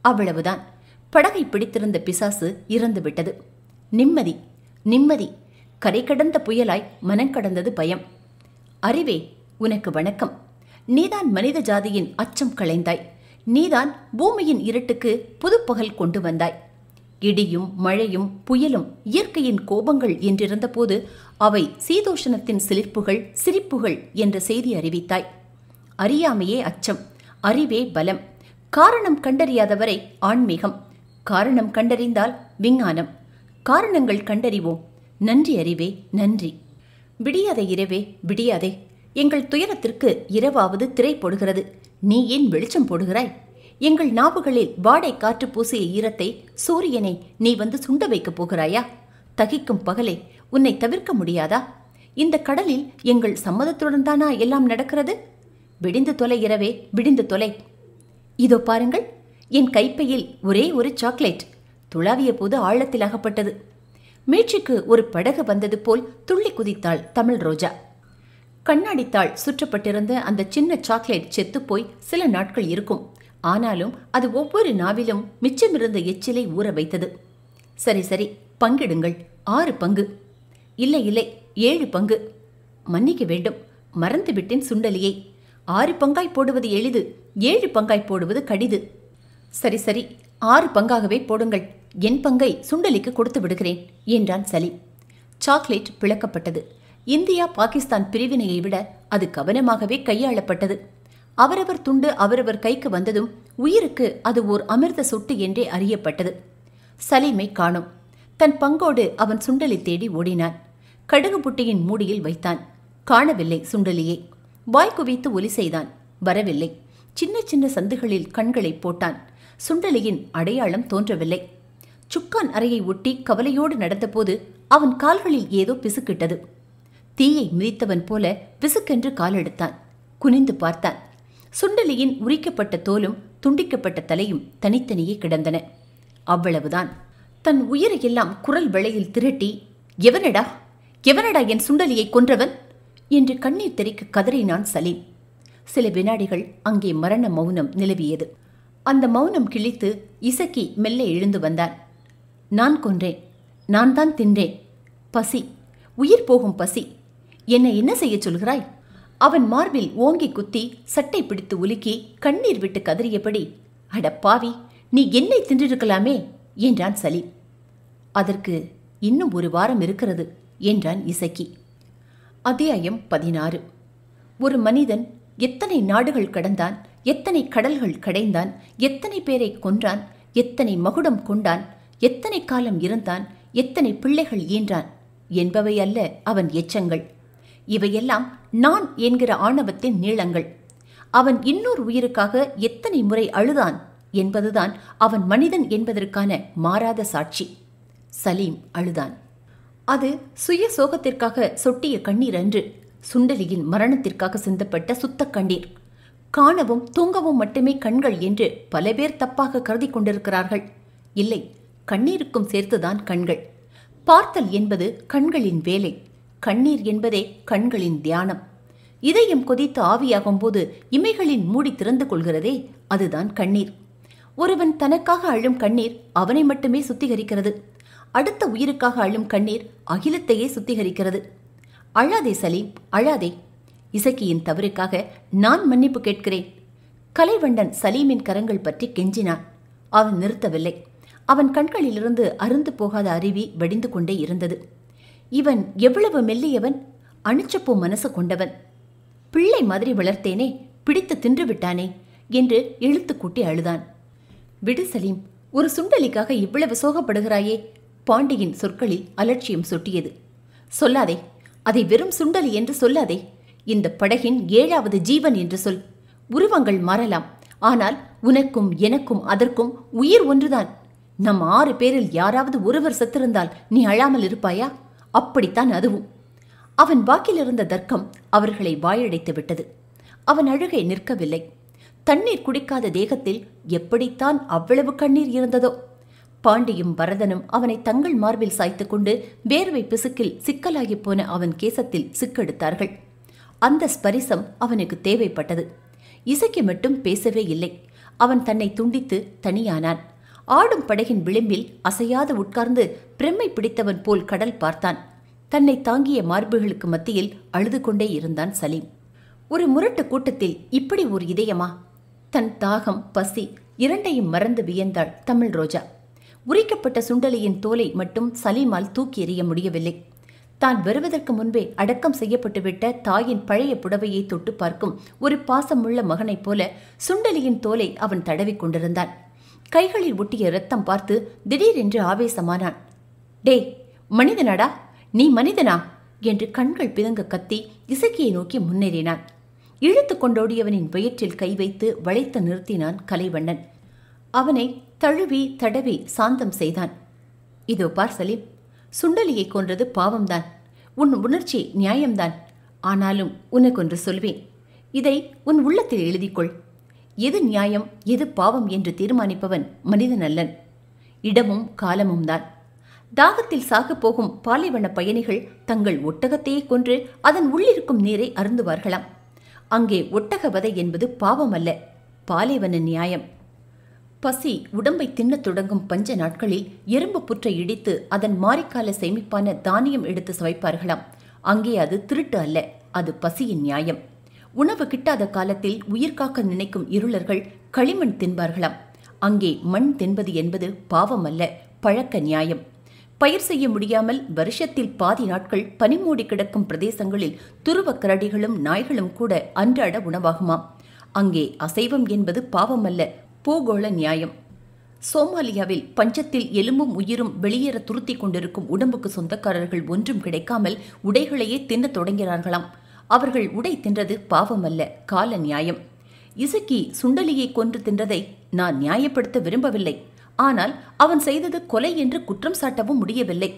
அவ்வளவுதான். படகை பிடித்திருந்த பிசாசு இறந்து விட்டது நிம்மதி நிம்மதி. கரை கடந்த புயலாய் மனங்கடந்தது பயம். அறிவே உனக்கு வணக்கம். நீதான் மனித ஜாதியின் அச்சம் களைந்தாய். நீதான் பூமியின் இருட்டுக்கு புதுப்பகல் கொண்டு வந்தாய். இடியும் மழையும் புயலும் இயற்கையின் கோபங்கள் என்றிருந்தபோது அவை சீதோஷணத்தின் சிலிர்ப்புகள் சிரிப்புகள் என்ற செய்தி அறிவித்தாய். அறியாமையே அச்சம் அறிவே பலம். காரணம் கண்டறியாதவரை ஆன்மீகம். காரணம் கண்டறிந்தால் விஞ்ஞானம். காரணங்கள் கண்டறிவோம். நன்றி அறிவே நன்றி. விடியாதை இரவே விடியாதே. எங்கள் துயரத்திற்கு இரவாவது திரை போடுகிறது. நீ ஏன் வெளிச்சம் போடுகிறாய்? எங்கள் நாவுகளில் வாடை காற்று பூசிய ஈரத்தை சூரியனை நீ வந்து சுண்ட வைக்கப் போகிறாயா? தகிக்கும் பகலே உன்னை தவிர்க்க முடியாதா? இந்த கடலில் எங்கள் சம்மதத்துடன் தானா எல்லாம் நடக்கிறது? விடிந்து தொலை இரவே விடிந்து தொலை. இதோ பாருங்கள் என் கைப்பையில் ஒரே ஒரு சாக்லேட். துளாவிய போது ஆழத்தில் அகப்பட்டது. மீட்சிக்கு ஒரு படகு வந்தது போல் துள்ளி குதித்தாள் தமிழ் ரோஜா. கண்ணாடித்தாள் சுற்றப்பட்டிருந்த அந்த சின்ன சாக்லேட் செத்துப்போய் சில நாட்கள் இருக்கும். ஆனாலும் அது ஒவ்வொரு நாவிலும் மிச்சமிருந்த எச்சிலை ஊற வைத்தது. சரி சரி பங்கிடுங்கள். ஆறு பங்கு. இல்லை இல்லை ஏழு பங்கு. மன்னிக்க வேண்டும். மறந்துவிட்டேன் சுண்டலியை. ஆறு பங்காய் போடுவது எளிது. ஏழு பங்காய் போடுவது கடிது. சரி சரி ஆறு பங்காகவே போடுங்கள். என் பங்கை சுண்டலிக்கு கொடுத்து விடுகிறேன் என்றான் சலீம் சாக்லேட் பிளக்கப்பட்டது. இந்தியா பாகிஸ்தான் பிரிவினையை விட அது கவனமாகவே கையாளப்பட்டது. அவரவர் துண்டு அவரவர் கைக்கு வந்ததும் உயிருக்கு அது ஓர் அமிர்த சொட்டு என்றே அறியப்பட்டது. சலீமை காணும். தன் பங்கோடு அவன் சுண்டலி தேடி ஓடினான். கடுகு புட்டியின் மூடியில் வைத்தான். காணவில்லை சுண்டலியை. வாய் குவித்து ஒலி செய்தான். வரவில்லை. சின்ன சின்ன சந்துகளில் கண்களை போட்டான். சுண்டலியின் அடையாளம் தோன்றவில்லை. சுக்கான் அறையை ஒட்டி கவலையோடு நடந்தபோது அவன் கால்களில் ஏதோ பிசுக்கிட்டது. தீயை மிதித்தவன் போல பிசுக்கென்று காலெடுத்தான். குனிந்து பார்த்தான். சுண்டலியின் உரிக்கப்பட்ட தோலும் துண்டிக்கப்பட்ட தலையும் தனித்தனியே கிடந்தன. அவ்வளவுதான். தன் உயிரையெல்லாம் குரல் வளையில் திரட்டி எவனடா? எவனடா என் சுண்டலியை கொன்றவன்? என்று கண்ணீர் தெறிக்க கதறினான் சலீம். சில வினாடிகள் அங்கே மரண மௌனம் நிலவியது. அந்த மௌனம் கிழித்து இசக்கி மெல்ல எழுந்து வந்தான். நான் கொன்றேன். நான் தான் தின்றேன். பசி. உயிர் போகும் பசி. என்னை என்ன செய்ய சொல்கிறாய்? அவன் மார்பில் ஓங்கி குத்தி சட்டை பிடித்து உலுக்கி கண்ணீர் விட்டு கதறியபடி அட பாவி நீ என்னை தின்றிருக்கலாமே? என்றான் சலீம் அதற்கு இன்னும் ஒரு வாரம் இருக்கிறது என்றான் இசக்கி. அத்தியாயம் பதினாறு. ஒரு மனிதன் எத்தனை நாடுகள் கடந்தான் எத்தனை கடல்கள் கடைந்தான் எத்தனை பேரை கொன்றான் எத்தனை மகுடம் கொண்டான் எத்தனை காலம் இருந்தான் எத்தனை பிள்ளைகள் ஈன்றான் என்பவை அல்ல அவன் எச்சங்கள். இவையெல்லாம் நான் என்கிற ஆணவத்தின் நீளங்கள். அவன் இன்னொரு உயிருக்காக எத்தனை முறை அழுதான் என்பதுதான் அவன் மனிதன் என்பதற்கான மாறாத சாட்சி. சலீம் அழுதான். அது சுய சோகத்திற்காக சொட்டிய கண்ணீர் அன்று சுண்டலியின் மரணத்திற்காக சிந்தப்பட்ட சுத்த கண்ணீர். காணவும் தூங்கவும் மட்டுமே கண்கள் என்று பல பேர் தப்பாக கருதி கொண்டிருக்கிறார்கள். இல்லை கண்ணீருக்கும் சேர்த்துதான் கண்கள். பார்த்தல் என்பது கண்களின் வேலை. கண்ணீர் என்பதே கண்களின் தியானம். இதயம் கொதித்து ஆவியாகும் போது இமைகளின் மூடி திறந்து கொள்கிறதே அதுதான் கண்ணீர். ஒருவன் தனக்காக அழும் கண்ணீர் அவனை மட்டுமே சுத்திகரிக்கிறது. அடுத்த உயிருக்காக அழும் கண்ணீர் அகிலத்தையே சுத்திகரிக்கிறது. அழாதே சலீம் அழாதே. இசக்கியின் தவறுக்காக நான் மன்னிப்பு கேட்கிறேன். கலைவண்டன் சலீமின் கரங்கள் பற்றி கெஞ்சினான். அவன் நிறுத்தவில்லை. அவன் கண்களிலிருந்து அருந்து போகாத அருவி வடிந்து கொண்டே இருந்தது. இவன் எவ்வளவு மெல்லியவன்? அணுச்சப்போ மனசு கொண்டவன். பிள்ளை மாதிரி வளர்த்தேனே பிடித்து தின்று விட்டானே என்று இழுத்து கூட்டி அழுதான். விடு சலீம் ஒரு சுண்டலிக்காக இவ்வளவு சோகப்படுகிறாயே? பாண்டியின் சொற்களில் அலட்சியம் சொட்டியது. சொல்லாதே அதை வெறும் சுண்டலி என்று சொல்லாதே. இந்த படகின் ஏழாவது ஜீவன் என்று சொல். உருவங்கள் மாறலாம். ஆனால் உனக்கும் எனக்கும் அதற்கும் உயிர் ஒன்றுதான். நம் ஆறு பேரில் யாராவது ஒருவர் செத்திருந்தால் நீ அழாமல் இருப்பாயா? அப்படித்தான் அதுவும். அவன் வாக்கிலிருந்த தர்க்கம் அவர்களை வாயடைத்து விட்டது. அவன் அழுகை நிற்கவில்லை. தண்ணீர் குடிக்காத தேகத்தில் எப்படித்தான் அவ்வளவு கண்ணீர் இருந்ததோ? பாண்டியும் பரதனும் அவனை தங்கள் மார்பில் சாய்த்துக் கொண்டு வேர்வை பிசுக்கில் சிக்கலாகிப் போன அவன் கேசத்தில் சிக்கெடுத்தார்கள். அந்த ஸ்பரிசம் அவனுக்கு தேவைப்பட்டது. இசைக்கு மட்டும் பேசவே இல்லை. அவன் தன்னை துண்டித்து தனியானான். ஆடும் படகின் விளிம்பில் அசையாது உட்கார்ந்து பிரம்மை பிடித்தவன் போல் கடல் பார்த்தான். தன்னை தாங்கிய மார்புகளுக்கு மத்தியில் அழுது கொண்டே இருந்தான் சலீம். ஒரு முரட்டு கூட்டத்தில் இப்படி ஒரு இதயமா? தன் தாகம் பசி இரண்டையும் மறந்து வியந்தாள் தமிழ் ரோஜா. உரிக்கப்பட்ட சுண்டலியின் தோலை மட்டும் சலீமால் தூக்கி எறிய முடியவில்லை. தான் வருவதற்கு முன்பே அடக்கம் செய்யப்பட்டுவிட்ட தாயின் பழைய புடவையை தொட்டு பார்க்கும் ஒரு பாசமுள்ள மகனைப் போல சுண்டலியின் தோலை அவன் தடவிக் கொண்டிருந்தான். கைகளில் ஒட்டிய ரத்தம் பார்த்து திடீரென்று ஆவேசமானான். டேய் மனிதனாடா? நீ மனிதனா? என்று கண்கள் பிதங்க கத்தி இசக்கியை நோக்கி முன்னேறினான். இழுத்து கொண்டோடியவனின் வயிற்றில் கை வைத்து வளைத்து நிறுத்தினான் கலைவண்ணன். அவனை தழுவி தடவி சாந்தம் செய்தான். இதோ பார் சலீம் சுண்டலியை கொன்றது பாவம்தான். உன் உணர்ச்சி நியாயம்தான். ஆனாலும் உனக்கொன்று சொல்வேன். இதை உன் உள்ளத்தில் எழுதிக்கொள். எது நியாயம் எது பாவம் என்று தீர்மானிப்பவன் மனிதன் அல்லன் இடமும் காலமும் தான். தாகத்தில் சாகப் போகும் பாலைவன பயணிகள் தங்கள் ஒட்டகத்தையே கொன்று அதன் உள்ளிருக்கும் நீரை அருந்துவார்களாம். அங்கே ஒட்டக வதை என்பது பாவம் அல்ல பாலைவன நியாயம். பசி உடம்பை தின்னத் தொடங்கும் பஞ்ச நாட்களில் எறும்பு புற்றை இடித்து அதன் மாரிக்கால சேமிப்பான தானியம் எடுத்து சுவைப்பார்களாம் அங்கே அது திருட்டு அல்ல அது பசியின் நியாயம். உணவு கிட்டாத காலத்தில் உயிர்காக்க நினைக்கும் இருளர்கள் களிமண் தின்பார்களாம். அங்கே மண் தின்பது என்பது பாவம் அல்ல பழக்க நியாயம். பயிர் செய்ய முடியாமல் வருஷத்தில் பாதி நாட்கள் பனிமூடி கிடக்கும் பிரதேசங்களில் துருவ கரடிகளும் நாய்களும் கூட அன்றாட உணவாகுமாம். அங்கே அசைவம் என்பது பாவம் அல்ல பூகோள நியாயம் சோமாலியாவில் பஞ்சத்தில் எலும்பும் உயிரும் வெளியேற துருத்தி கொண்டிருக்கும் உடம்புக்கு சொந்தக்காரர்கள் ஒன்றும் கிடைக்காமல் உடைகளையே தின்னத் தொடங்கிறார்களாம் அவர்கள் உடை தின்றது பாவமல்ல கால நியாயம் இசக்கி சுண்டலியை கொன்று தின்றதை நான் நியாயப்படுத்த விரும்பவில்லை. ஆனால் அவன் செய்தது கொலை என்று குற்றம் சாட்டவும் முடியவில்லை.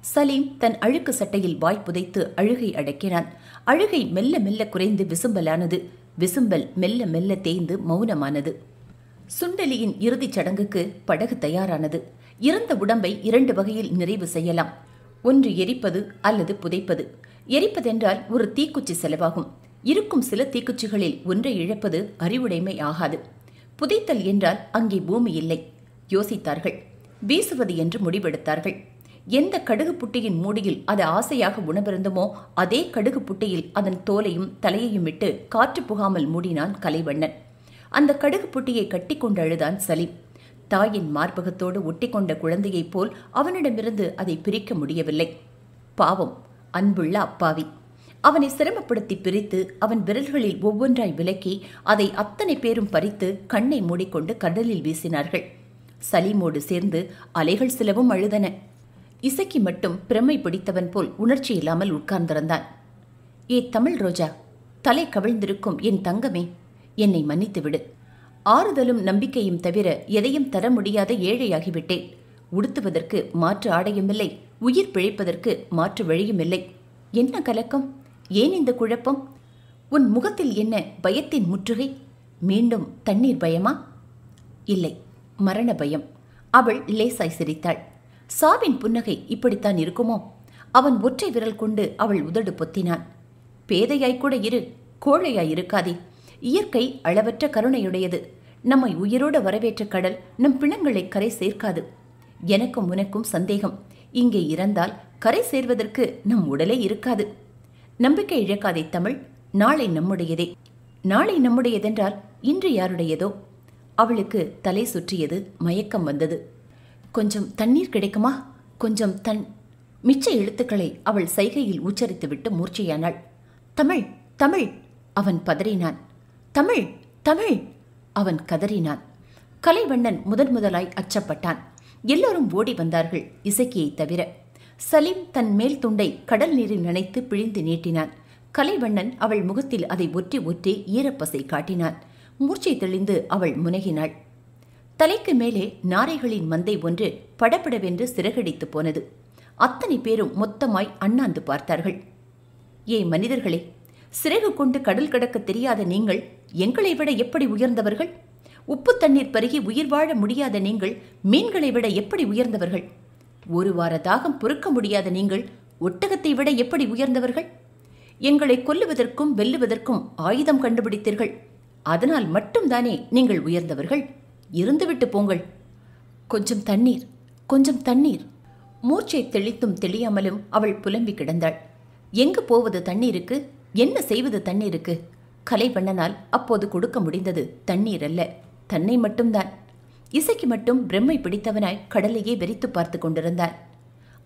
சலீம் தன் அழுக்கு சட்டையில் வாய் புதைத்து அழுகை அடக்கினான். அழுகை மெல்ல மெல்ல குறைந்து விசும்பலானது. விசும்பல் மெல்ல மெல்ல தேய்ந்து மௌனமானது. சுண்டலியின் இறுதிச் சடங்குக்கு படகு தயாரானது. இறந்த உடம்பை இரண்டு வகையில் நிறைவு செய்யலாம். ஒன்று எரிப்பது அல்லது புதைப்பது. எரிப்பதென்றால் ஒரு தீக்குச்சி செலவாகும். இருக்கும் சில தீக்குச்சிகளில் ஒன்றை இழப்பது அறிவுடைமை ஆகாது. புதைத்தல் என்றால் அங்கே பூமி இல்லை. யோசித்தார்கள். வீசுவது என்று முடிவெடுத்தார்கள். எந்த கடுகு புட்டியின் மூடியில் அது ஆசையாக உணவிருந்தமோ அதே கடுகு புட்டியில் அதன் தோலையும் தலையையும் விட்டு காற்று புகாமல் மூடினான் கலைவண்ணன். அந்த கடுகு புட்டியை கட்டிக்கொண்டு அழுதான் சலீம். தாயின் மார்பகத்தோடு ஒட்டிக்கொண்ட குழந்தையைப் போல் அவனிடமிருந்து அதை பிரிக்க முடியவில்லை. பாவம் அன்புள்ள அப்பாவி. அவனை சிரமப்படுத்தி பிரித்து அவன் விரல்களில் ஒவ்வொன்றாய் விலக்கி அதை அத்தனை பேரும் பறித்து கண்ணை மூடிக்கொண்டு கடலில் வீசினார்கள். சலீமோடு சேர்ந்து அலைகள் சிலவும் அழுதன. இசக்கி மட்டும் பிரமை பிடித்தவன் போல் உணர்ச்சி இல்லாமல் உட்கார்ந்திருந்தான். ஏ தமிழ் ரோஜா தலை கவிழ்ந்திருக்கும் என் தங்கமே என்னை மன்னித்துவிடு. ஆறுதலும் நம்பிக்கையும் தவிர எதையும் தர முடியாத ஏழையாகிவிட்டேன். உடுத்துவதற்கு மாற்று ஆடையுமில்லை. உயிர் பிழைப்பதற்கு மாற்று வழியுமில்லை. என்ன கலக்கம்? ஏன் இந்த குழப்பம்? உன் முகத்தில் என்ன பயத்தின் முற்றுகை? மீண்டும் தண்ணீர் பயமா? இல்லை மரண பயம். அவள் லேசாய் சிரித்தாள். சாவின் புன்னகை இப்படித்தான் இருக்குமோ? அவன் ஒற்றை விரல் கொண்டு அவள் உதடு பொத்தினான். பேதையாய்க்கூட இரு கோழையாய் இருக்காதே. இயற்கை அளவற்ற கருணையுடையது. நம்மை உயிரோடு வரவேற்ற கடல் நம் பிணங்களை கரை சேர்க்காது. எனக்கும் உனக்கும் சந்தேகம். இங்கே இறந்தால் கரை சேர்வதற்கு நம் உடலே இருக்காது. நம்பிக்கை இழக்காதே தமிழ் நாளை நம்முடையதே. நாளை நம்முடையதென்றால் இன்று யாருடையதோ? அவளுக்கு தலை சுற்றியது மயக்கம் வந்தது. கொஞ்சம் தண்ணீர் கிடைக்குமா? கொஞ்சம் தன் மிச்ச எழுத்துக்களை அவள் சைகையில் உச்சரித்துவிட்டு மூர்ச்சையானாள். தமிழ் தமிழ் அவன் பதறினான். தமிழ் தமிழ். அவன் கதறினான். கலைவண்ணன் முதன் முதலாய் அச்சப்பட்டான். எல்லோரும் ஓடி வந்தார்கள் இசக்கியை தவிர. சலீம் தன் மேல் துண்டை கடல் நீரில் நனைத்து பிழிந்து நீட்டினான். கலைவண்ணன் அவள் முகத்தில் அதை ஒற்றி ஒற்றி ஈரப்பசை காட்டினான். மூர்ச்சை தெளிந்து அவள் முனகினாள். தலைக்கு மேலே நாரைகளின் மந்தை ஒன்று படபடவென்று சிறகடித்து போனது. அத்தனை பேரும் மொத்தமாய் அண்ணாந்து பார்த்தார்கள். ஏ மனிதர்களே சிறகு கொண்டு கடல் கடக்க தெரியாத நீங்கள் எங்களை விட எப்படி உயர்ந்தவர்கள்? உப்பு தண்ணீர் பருகி உயிர் வாழ முடியாத நீங்கள் மீன்களை விட எப்படி உயர்ந்தவர்கள்? ஒரு வார தாகம் பொறுக்க முடியாத நீங்கள் ஒட்டகத்தை விட எப்படி உயர்ந்தவர்கள்? எங்களை கொல்லுவதற்கும் வெல்லுவதற்கும் ஆயுதம் கண்டுபிடித்தீர்கள். அதனால் மட்டும்தானே நீங்கள் உயர்ந்தவர்கள்? இருந்துவிட்டு போங்கள். கொஞ்சம் தண்ணீர் கொஞ்சம் தண்ணீர். மூர்ச்சை தெளித்தும் தெளியாமலும் அவள் புலம்பி கிடந்தாள். எங்கு போவது தண்ணீருக்கு? என்ன செய்வது தண்ணீருக்கு? கலைவண்ணனால் அப்போது கொடுக்க முடிந்தது தண்ணீர் அல்ல. தன்னை மட்டும்தான். இசைக்கு மட்டும் பிரம்மை பிடித்தவனாய் கடலையே வெறித்து பார்த்து கொண்டிருந்தான்.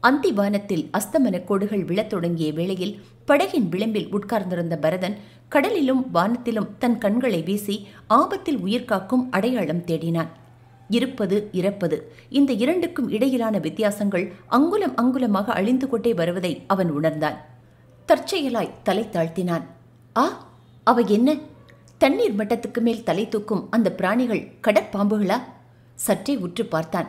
அந்தி வானத்தில் அஸ்தமன கோடுகள் விழத் தொடங்கிய வேளையில் படகின் விளிம்பில் உட்கார்ந்திருந்த பரதன் கடலிலும் வானத்திலும் தன் கண்களை வீசி ஆபத்தில் உயிர் காக்கும் அடையாளம் தேடினான். இருப்பது இறப்பது. இந்த இரண்டுக்கும் இடையிலான வித்தியாசங்கள் அங்குலம் அங்குலமாக அழிந்து கொண்டே வருவதை அவன் உணர்ந்தான். தற்செயலாய் தலை தாழ்த்தினான். ஆ அவை என்ன? தண்ணீர் மட்டத்துக்கு மேல் தலை தூக்கும் அந்த பிராணிகள் கடற்பாம்புகளா? சற்றே உற்று பார்த்தான்.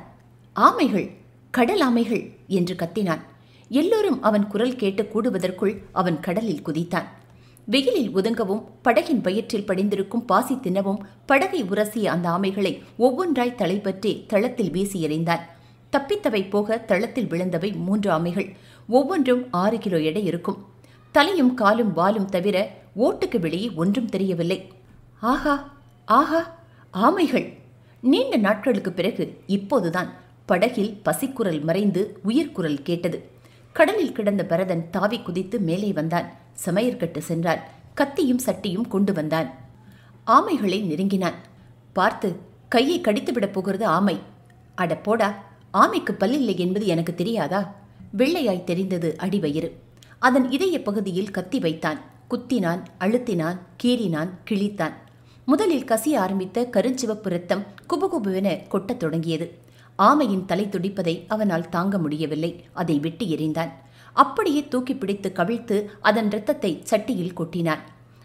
ஆமைகள் கடல் ஆமைகள் என்று கத்தினான். எல்லோரும் அவன் குரல் கேட்டு கூடுவதற்குள் அவன் கடலில் குதித்தான். வெயிலில் ஒதுங்கவும் படகின் வயிற்றில் படிந்திருக்கும் பாசி தின்னவும் படகை உரசிய அந்த ஆமைகளை ஒவ்வொன்றாய் தலைப்பற்றி தளத்தில் வீசி எறிந்தான். தப்பித்தவை போக தளத்தில் விழுந்தவை மூன்று ஆமைகள். ஒவ்வொன்றும் ஆறு கிலோ எடை இருக்கும். தலையும் காலும் வாலும் தவிர ஓட்டுக்கு வெளியே ஒன்றும் தெரியவில்லை. ஆஹா ஆஹா ஆமைகள். நீண்ட நாட்களுக்கு பிறகு இப்போதுதான் படகில் பசிக்குரல் மறைந்து உயிர்க்குரல் கேட்டது. கடலில் கிடந்த பரதன் தாவி குதித்து மேலே வந்தான். சமையற்கட்டு சென்றான். கத்தியும் சட்டியும் கொண்டு வந்தான். ஆமைகளை நெருங்கினான். பார்த்து கையை கடித்துவிடப் போகிறது ஆமை. அட போடா ஆமைக்கு பல்லில்லை என்பது எனக்கு தெரியாதா? வெள்ளையாய் தெரிந்தது அடிவயிறு. அதன் இதய பகுதியில் கத்தி வைத்தான். குத்தினான் அழுத்தினான் கீறினான் கிழித்தான். முதலில் கசிய ஆரம்பித்த கருஞ்சிவப்பு ரத்தம் குபுகுபுவென கொட்டத் தொடங்கியது. ஆமையின் தலை துடிப்பதை அவனால் தாங்க முடியவில்லை. அதை விட்டு எறிந்தான். அப்படியே தூக்கி பிடித்து கவிழ்த்து அதன் இரத்தத்தை சட்டியில் கொட்டினான்.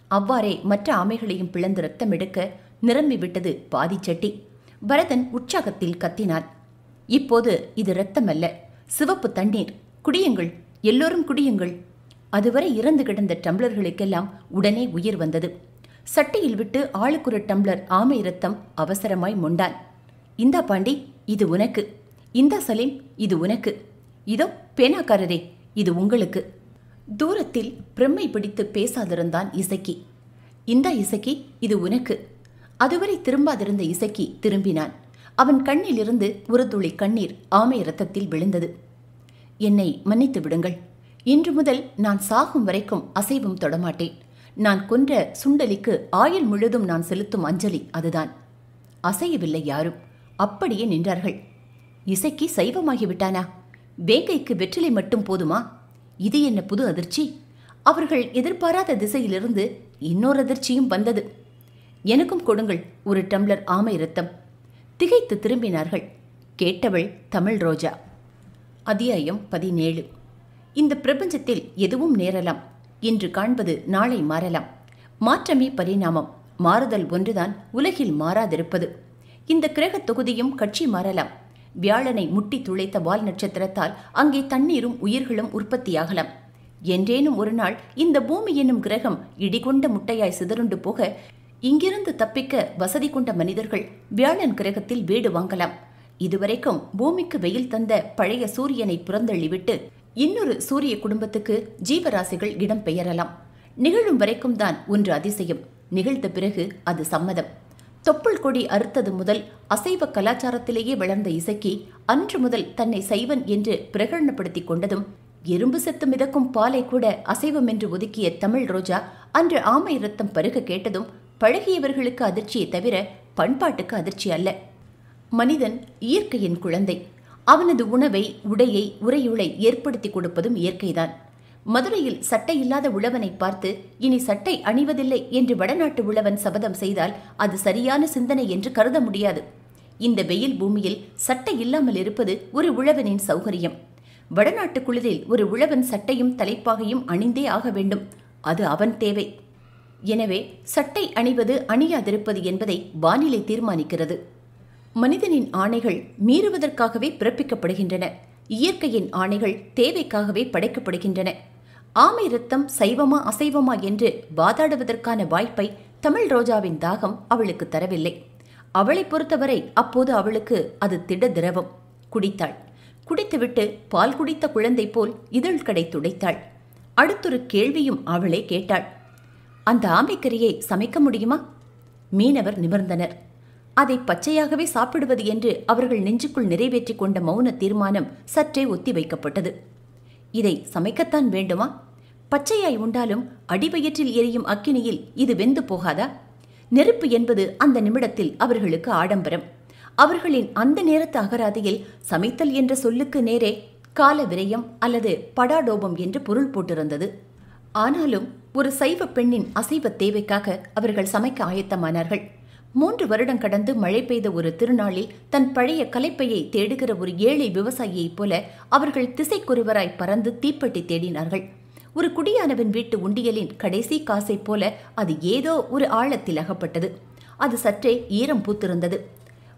அவ்வாறே மற்ற ஆமைகளையும் பிளந்து ரத்தம் எடுக்க நிரம்பி விட்டது பாதி சட்டி. பரதன் உற்சாகத்தில் கத்தினான். இப்போது இது இரத்தமல்ல சிவப்பு தண்ணீர். குடியுங்கள். எல்லோரும் குடியுங்கள். அதுவரை இறந்து கிடந்த டம்ளர்களுக்கெல்லாம் உடனே உயிர் வந்தது. சட்டியில் விட்டு ஆளுக்குரு டம்ளர் ஆமை ரத்தம் அவசரமாய் மொண்டான். இந்தா பாண்டி இது உனக்கு. இந்தா சலீம் இது உனக்கு. இதோ பேனாக்காரரே இது உங்களுக்கு. தூரத்தில் பிரம்மை பிடித்து பேசாதிருந்தான் இசக்கி. இந்தா இசக்கி இது உனக்கு. அதுவரை திரும்பாதிருந்த இசக்கி திரும்பினான். அவன் கண்ணிலிருந்து ஒரு துளி கண்ணீர் ஆமை ரத்தத்தில் விழுந்தது. என்னை மன்னித்து விடுங்கள் இன்று முதல் நான் சாகும் வரைக்கும் அசைவும் தொடமாட்டேன். நான் கொன்ற சுண்டலிக்கு ஆயுள் முழுதும் நான் செலுத்தும் அஞ்சலி அதுதான். அசையவில்லை யாரும். அப்படியே நின்றார்கள். இசைக்கு சைவமாகிவிட்டானா? வேங்கைக்கு வெற்றிலை மட்டும் போதுமா? இது என்ன புது அதிர்ச்சி? அவர்கள் எதிர்பாராத திசையிலிருந்து இன்னொரு அதிர்ச்சியும் வந்தது. எனக்கும் கொடுங்கள் ஒரு டம்ளர் ஆமை ரத்தம் திகைத்து திரும்பினார்கள். கேட்டவள் தமிழ் ரோஜா. அத்தியாயம் பதினேழு. இந்த பிரபஞ்சத்தில் எதுவும் நேரலாம் இன்று காண்பது நாளை மாறலாம். மாற்றமே பரிணாமம். மாறுதல் ஒன்றுதான் உலகில் மாறாதிருப்பது. இந்த கிரகத் தொகுதியும் கட்சி மாறலாம். வியாழனை முட்டி துளைத்த வால் நட்சத்திரத்தால் அங்கே தண்ணீரும் உயிர்களும் உற்பத்தியாகலாம். என்றேனும் ஒரு நாள் இந்த பூமி என்னும் கிரகம் இடிகொண்ட முட்டையாய் சிதறுண்டு போக இங்கிருந்து தப்பிக்க வசதி கொண்ட மனிதர்கள் வியாழன் கிரகத்தில் வீடு வாங்கலாம். இதுவரைக்கும் பூமிக்கு வெயில் தந்த பழைய சூரியனை புறந்தள்ளிவிட்டு இன்னொரு சூரிய குடும்பத்துக்கு ஜீவராசிகள் இடம் பெயரலாம். நிகழும் வரைக்கும் தான் ஒன்று அதிசயம். நிகழ்ந்த பிறகு அது சம்மதம். தொப்புள் கொடி அறுத்தது முதல் அசைவ கலாச்சாரத்திலேயே வளர்ந்த இசக்கி அன்று முதல் தன்னை சைவன் என்று பிரகடனப்படுத்திக் கொண்டதும் எறும்பு செத்து மிதக்கும் பாலை கூட அசைவம் என்று ஒதுக்கிய தமிழ் ரோஜா அன்று ஆமை ரத்தம் பருக கேட்டதும் பழகியவர்களுக்கு அதிர்ச்சியை தவிர பண்பாட்டுக்கு அதிர்ச்சி அல்ல. மனிதன் இயற்கையின் குழந்தை. அவனது உணவை உடையை உரையுளை ஏற்படுத்தி கொடுப்பதும் இயற்கைதான். மதுரையில் சட்டை இல்லாத உழவனை பார்த்து இனி சட்டை அணிவதில்லை என்று வடநாட்டு உழவன் சபதம் செய்தால் அது சரியான சிந்தனை என்று கருத முடியாது. இந்த வெயில் பூமியில் சட்டை இல்லாமல் இருப்பது ஒரு உழவனின் சௌகரியம். வடநாட்டு குளிரில் ஒரு உழவன் சட்டையும் தலைப்பாகையும் அணிந்தே ஆக வேண்டும். அது அவன் தேவை. எனவே சட்டை அணிவது அணியாதிருப்பது என்பதை வானிலை தீர்மானிக்கிறது. மனிதனின் ஆணைகள் மீறுவதற்காகவே பிறப்பிக்கப்படுகின்றன. இயற்கையின் ஆணைகள் தேவைக்காகவே படைக்கப்படுகின்றன. ஆமை ரத்தம் சைவமா அசைவமா என்று வாதாடுவதற்கான வாய்ப்பை தமிழ் ரோஜாவின் தாகம் அவளுக்கு தரவில்லை. அவளை பொறுத்தவரை அப்போது அவளுக்கு அது திட திரவம். குடித்தாள். குடித்துவிட்டு பால் குடித்த குழந்தை போல் இதழ் கடை துடைத்தாள். அடுத்தொரு கேள்வியும் அவளே கேட்டாள். அந்த ஆமைக்கறியை சமைக்க முடியுமா? மீனவர் நிமிர்ந்தனர். அதை பச்சையாகவே சாப்பிடுவது என்று அவர்கள் நெஞ்சுக்குள் நிறைவேற்றிக் கொண்ட மௌன தீர்மானம் சற்றே ஒத்தி வைக்கப்பட்டது இதை சமைக்கத்தான் வேண்டுமா? பச்சையாய் உண்டாலும் அடிவயிற்றில் எரியும் அக்கினியில் இது வெந்து போகாதா? நெருப்பு என்பது அந்த நிமிடத்தில் அவர்களுக்கு ஆடம்பரம். அவர்களின் அந்த நேரத்து அகராதியில் சமைத்தல் என்ற சொல்லுக்கு நேரே கால விரயம் அல்லது படாடோபம் என்று பொருள் போட்டிருந்தது. ஆனாலும் ஒரு சைவ பெண்ணின் அசைவ தேவைக்காக அவர்கள் சமைக்க ஆயத்தமானார்கள். மூன்று வருடம் கடந்து மழை பெய்த ஒரு திருநாளில் தன் பழைய கலைப்பையை தேடுகிற ஒரு ஏழை விவசாயியைப் போல அவர்கள் திசைக்குருவராய் பறந்து தீப்பெட்டி தேடினார்கள். ஒரு குடியானவன் வீட்டு உண்டியலின் கடைசி காசைப் போல அது ஏதோ ஒரு ஆழத்தில் அகப்பட்டது. அது சற்றே ஈரம் பூத்திருந்தது.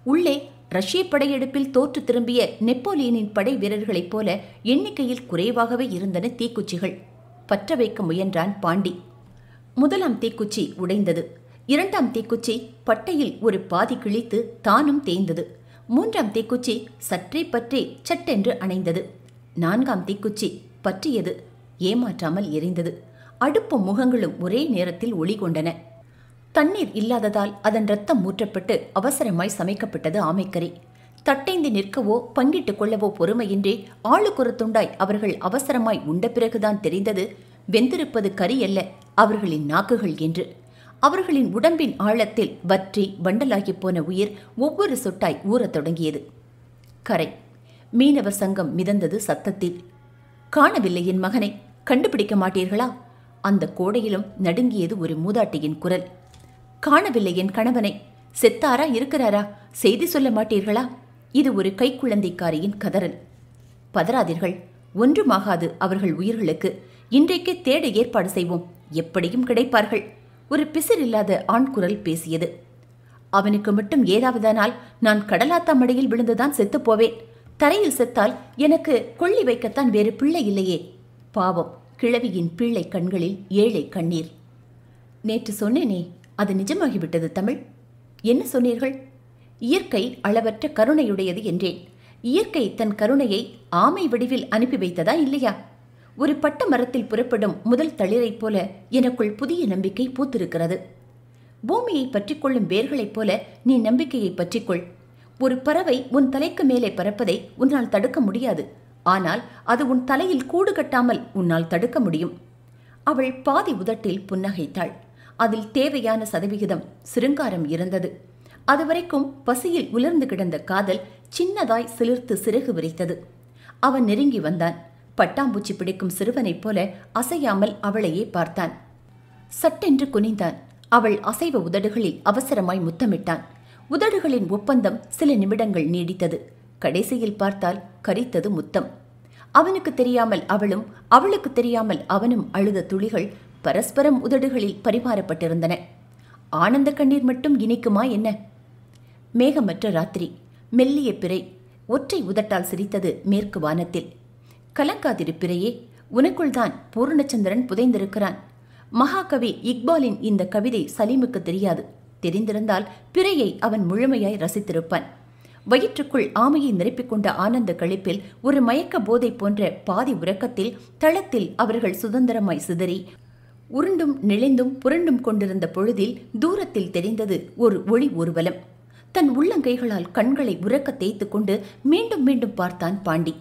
உள்ளே ரஷ்ய படையெடுப்பில் தோற்று திரும்பிய நெப்போலியனின் படை வீரர்களைப் போல எண்ணிக்கையில் குறைவாகவே இருந்தன தீக்குச்சிகள். பற்ற வைக்க முயன்றான் பாண்டி. முதலாம் தீக்குச்சி உடைந்தது. இரண்டாம் தீக்குச்சி பட்டையில் ஒரு பாதி கிழித்து தானும் தேய்ந்தது. மூன்றாம் தீக்குச்சி சற்றே பற்றி சட்டென்று அணைந்தது. நான்காம் தீக்குச்சி பற்றியது ஏமாற்றாமல் எரிந்தது. அடுப்பும் முகங்களும் ஒரே நேரத்தில் ஒளி கொண்டன தண்ணீர் இல்லாததால் அதன் ரத்தம் ஊற்றப்பட்டு அவசரமாய் சமைக்கப்பட்டது ஆமைக்கறி. தட்டைந்து நிற்கவோ பங்கிட்டுக் கொள்ளவோ பொறுமையின்றி ஆளுக்கொரு துண்டாய் அவர்கள் அவசரமாய் உண்ட பிறகுதான் தெரிந்தது வெந்திருப்பது கறி அல்ல அவர்களின் நாக்குகள் என்று. அவர்களின் உடம்பின் ஆழத்தில் வற்றி வண்டலாகிப் போன உயிர் ஒவ்வொரு சொட்டாய் ஊறத் தொடங்கியது. கரை. மீனவர் சங்கம் மிதந்தது சத்தத்தில். காணவில்லை என் மகனை. கண்டுபிடிக்க மாட்டீர்களா? அந்த கோடையிலும் நடுங்கியது ஒரு மூதாட்டியின் குரல். காணவில்லை என் கணவனை. செத்தாரா இருக்கிறாரா? செய்தி சொல்ல மாட்டீர்களா? இது ஒரு கைக்குழந்தைக்காரியின் கதறல். பதறாதீர்கள். ஒன்றுமாகாது அவர்கள் உயிர்களுக்கு. இன்றைக்கே தேட ஏற்பாடு செய்வோம். எப்படியும் கிடைப்பார்கள். ஒரு பிசிறில்லாத ஆண் குரல் பேசியது. அவனுக்கு மட்டும் ஏதாவதானால் நான் கடலாத்தா மடையில் விழுந்துதான் செத்துப் போவேன். தரையில் செத்தால் எனக்கு கொள்ளி வைக்கத்தான் வேறு பிள்ளை இல்லையே. பாவம் கிழவியின் பிள்ளை கண்களில் ஏழை கண்ணீர். நேற்று சொன்னேனே அது நிஜமாகிவிட்டது தமிழ். என்ன சொன்னீர்கள்? இயற்கை அளவற்ற கருணையுடையது என்றேன். இயற்கை தன் கருணையை ஆமை வடிவில் அனுப்பி வைத்ததா இல்லையா? ஒரு பட்ட மரத்தில் புறப்படும் முதல் தளிரைப் போல எனக்குள் புதிய நம்பிக்கை பூத்திருக்கிறது. பூமியை பற்றிக்கொள்ளும் வேர்களைப் போல நீ நம்பிக்கையை பற்றிக்கொள். ஒரு பறவை உன் தலைக்கு மேலே பறப்பதை உன்னால் தடுக்க முடியாது. ஆனால் அது உன் தலையில் கூடு கட்டாமல் உன்னால் தடுக்க முடியும். அவள் பாதி உதட்டில் புன்னகைத்தாள். அதில் தேவையான சதவிகிதம் சிருங்காரம் இருந்தது. அதுவரைக்கும் பசியில் உலர்ந்து கிடந்த காதல் சின்னதாய் சிலிர்த்து சிறகு விரித்தது. அவன் நெருங்கி வந்தான். பட்டாம்பூச்சி பிடிக்கும் சிறுவனைப் போல அசையாமல் அவளையே பார்த்தான். சட்டென்று குனிந்தான். அவள் அசைவ உதடுகளில் அவசரமாய் முத்தமிட்டான். உதடுகளின் ஒப்பந்தம் சில நிமிடங்கள் நீடித்தது. கடைசியில் பார்த்தால் கரித்தது முத்தம். அவனுக்கு தெரியாமல் அவளும் அவளுக்கு தெரியாமல் அவனும் அழுத துளிகள் பரஸ்பரம் உதடுகளில் பரிமாறப்பட்டிருந்தன. ஆனந்த கண்ணீர் மட்டும் இனிக்குமா என்ன? மேகமற்ற ராத்திரி. மெல்லிய பிறை. ஒற்றை உதட்டால் சிரித்தது மேற்கு வானத்தில். கலங்காதிரு பிறையே உனக்குள்தான் பூர்ணச்சந்திரன் புதைந்திருக்கிறான். மகாகவி இக்பாலின் இந்த கவிதை சலீமுக்கு தெரியாது. தெரிந்திருந்தால் பிறையை அவன் முழுமையாய் ரசித்திருப்பான். வயிற்றுக்குள் ஆமையை நிரப்பிக் கொண்ட ஆனந்த கழிப்பில் ஒரு மயக்க போதை போன்ற பாதி உறக்கத்தில் தளத்தில் அவர்கள் சுதந்திரமாய் சிதறி உருண்டும் நெளிந்தும் புரண்டும் கொண்டிருந்த பொழுதில் தூரத்தில் தெரிந்தது ஒரு ஒளி ஊர்வலம். தன் உள்ளங்கைகளால் கண்களை உறக்க தேய்த்து கொண்டு மீண்டும் மீண்டும் பார்த்தான் பாண்டி.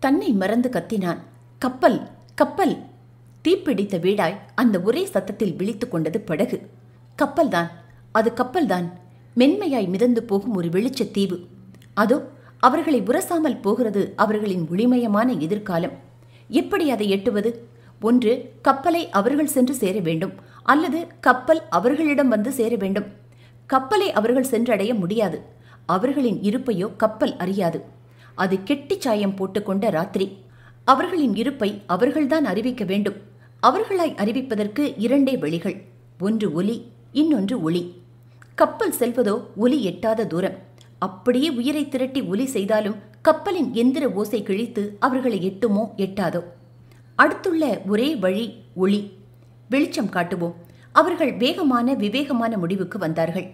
தன்னை மறந்து கத்தினான். கப்பல் கப்பல். தீப்பிடித்த வீடாய் அந்த ஒரே சத்தத்தில் விழித்து கொண்டது படகு. கப்பல்தான் அது கப்பல்தான். மென்மையாய் மிதந்து போகும் ஒரு வெளிச்சத் தீவு. அதோ அவர்களை உரசாமல் போகிறது அவர்களின் ஒளிமயமான எதிர்காலம். எப்படி அதை எட்டுவது? ஒன்று கப்பலை அவர்கள் சென்று சேர வேண்டும். அல்லது கப்பல் அவர்களிடம் வந்து சேர வேண்டும். கப்பலை அவர்கள் சென்றடைய முடியாது. அவர்களின் இருப்பையோ கப்பல் அறியாது. அது கெட்டிச் சாயம் போட்டுக்கொண்ட ராத்திரி. அவர்களின் இருப்பை அவர்கள்தான் அறிவிக்க வேண்டும். அவர்களாய் அறிவிப்பதற்கு இரண்டே வழிகள். ஒன்று ஒலி இன்னொன்று ஒளி. கப்பல் செல்வதோ ஒலி எட்டாத தூரம். அப்படியே உயிரை திரட்டி ஒலி செய்தாலும் கப்பலின் எந்திர ஓசை கிழித்து அவர்களை எட்டுமோ எட்டாதோ. அடுத்துள்ள ஒரே வழி ஒளி. வெளிச்சம் காட்டுவோம். அவர்கள் வேகமான விவேகமான முடிவுக்கு வந்தார்கள்.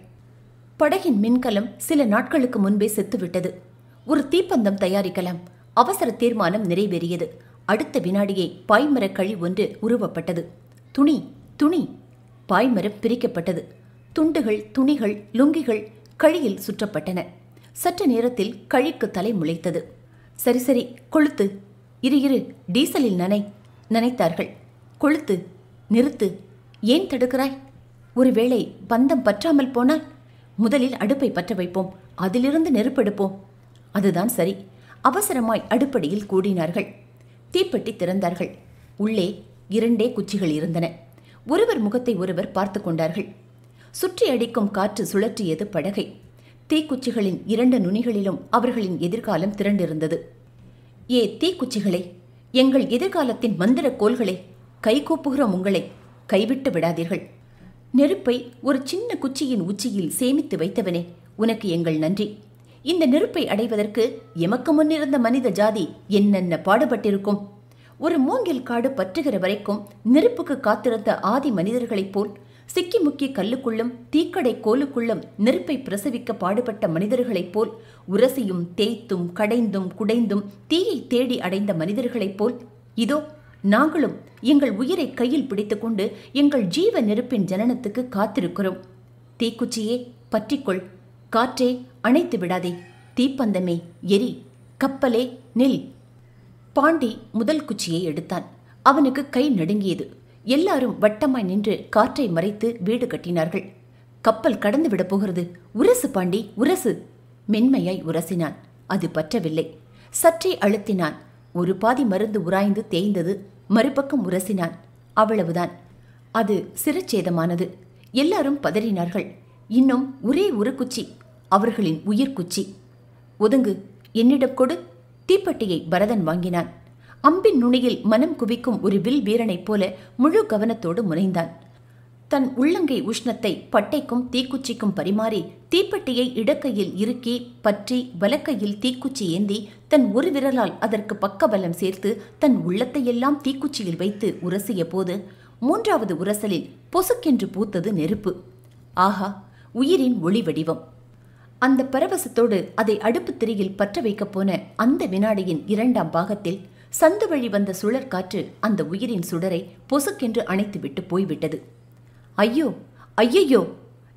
படகின் மின்கலம் சில நாட்களுக்கு முன்பே செத்துவிட்டது. ஒரு தீப்பந்தம் தயாரிக்கலாம். அவசர தீர்மானம் நிறைவேறியது. அடுத்த வினாடியே பாய்மரக் கழி ஒன்று உருவப்பட்டது. துணி துணி. பாய்மரம் பிரிக்கப்பட்டது. துண்டுகள் துணிகள் லுங்கிகள் கழியில் சுற்றப்பட்டன. சற்று நேரத்தில் கழிக்கு தலை முளைத்தது. சரி சரி கொளுத்து இரு இரு டீசலில் நனை நனைத்தார்கள். கொளுத்து நிறுத்து. ஏன் தடுக்கிறாய்? ஒருவேளை பந்தம் பற்றாமல் போனால்? முதலில் அடுப்பை பற்ற வைப்போம். அதிலிருந்து நெருப்பெடுப்போம் அதுதான் சரி. அவசரமாய் அடுப்படியில் கூடினார்கள். தீப்பெட்டி திறந்தார்கள். உள்ளே இரண்டே குச்சிகள் இருந்தன. ஒருவர் முகத்தை ஒருவர் பார்த்து கொண்டார்கள். சுற்றி அடிக்கும் காற்று சுழற்றியது படகை. தீக்குச்சிகளின் இரண்டு நுனிகளிலும் அவர்களின் எதிர்காலம் திரண்டிருந்தது. ஏ தீக்குச்சிகளே எங்கள் எதிர்காலத்தின் மந்திர கோள்களை கைகூப்புகிறோம் உங்களை கைவிட்டு விடாதீர்கள். நெருப்பை ஒரு சின்ன குச்சியின் உச்சியில் சேமித்து வைத்தவனே உனக்கு எங்கள் நன்றி. இந்த நெருப்பை அடைவதற்கு எமக்கு முன்னிருந்த மனித ஜாதி என்னென்ன பாடுபட்டிருக்கும்? ஒரு மூங்கில் காடு பற்றுகிற வரைக்கும் நெருப்புக்கு காத்திருந்த ஆதி மனிதர்களைப் போல் சிக்கி முக்கி கல்லுக்குள்ளும் தீக்கடை கோலுக்குள்ளும் நெருப்பை பிரசவிக்க பாடுபட்ட மனிதர்களைப் போல் உரசியும் தேய்த்தும் கடைந்தும் குடைந்தும் தீயை தேடி அடைந்த மனிதர்களைப் போல் இதோ நாங்களும் எங்கள் உயிரை கையில் பிடித்துக்கொண்டு எங்கள் ஜீவ நெருப்பின் ஜனனத்துக்கு காத்திருக்கிறோம். தீக்குச்சியே பற்றிக்கொள். காற்றே அணைத்து விடாதே தீப்பந்தமே எரி கப்பலே நில். பாண்டி முதல் குச்சியை எடுத்தான். அவனுக்கு கை நடுங்கியது. எல்லாரும் வட்டமாய் நின்று காற்றை மறைத்து வீடு கட்டினார்கள். கப்பல் கடந்து விட போகிறது. உரசு பாண்டி உரசு! மென்மையாய் உரசினான். அது பற்றவில்லை. சற்றே அழுத்தினான். ஒரு பாதி மருந்து உராய்ந்து தேய்ந்தது. மறுபக்கம் உரசினான். அவ்வளவுதான். அது சிரச்சேதமானது. எல்லாரும் பதறினார்கள். இன்னும் ஒரே ஒரு குச்சி அவர்களின் உயிர் குச்சி. ஒதுங்கு என்னிடம் கொடு. தீப்பெட்டியை பரதன் வாங்கினான். அம்பின் நுனியில் மனம் குவிக்கும் ஒரு வில் வீரனைப் போல முழு கவனத்தோடு முனைந்தான். தன் உள்ளங்கை உஷ்ணத்தை பட்டைக்கும் தீக்குச்சிக்கும் பரிமாறி தீப்பெட்டியை இடக்கையில் இறுக்கி பற்றி வலக்கையில் தீக்குச்சி ஏந்தி தன் ஒரு விரலால் அதற்கு பக்கபலம் சேர்த்து தன் உள்ளத்தையெல்லாம் தீக்குச்சியில் வைத்து உரசிய போது மூன்றாவது உரசலில் பொசுக்கென்று பூத்தது நெருப்பு. ஆஹா உயிரின் ஒளி வடிவம். அந்த பரவசத்தோடு அதை அடுப்புத் திரியில் பற்ற வைக்கப் போன அந்த வினாடியின் இரண்டாம் பாகத்தில் சந்து வழி வந்த சுழற்காற்று அந்த உயிரின் சுடரை பொசுக்கென்று அணைத்துவிட்டு போய்விட்டது. ஐயோ ஐயையோ!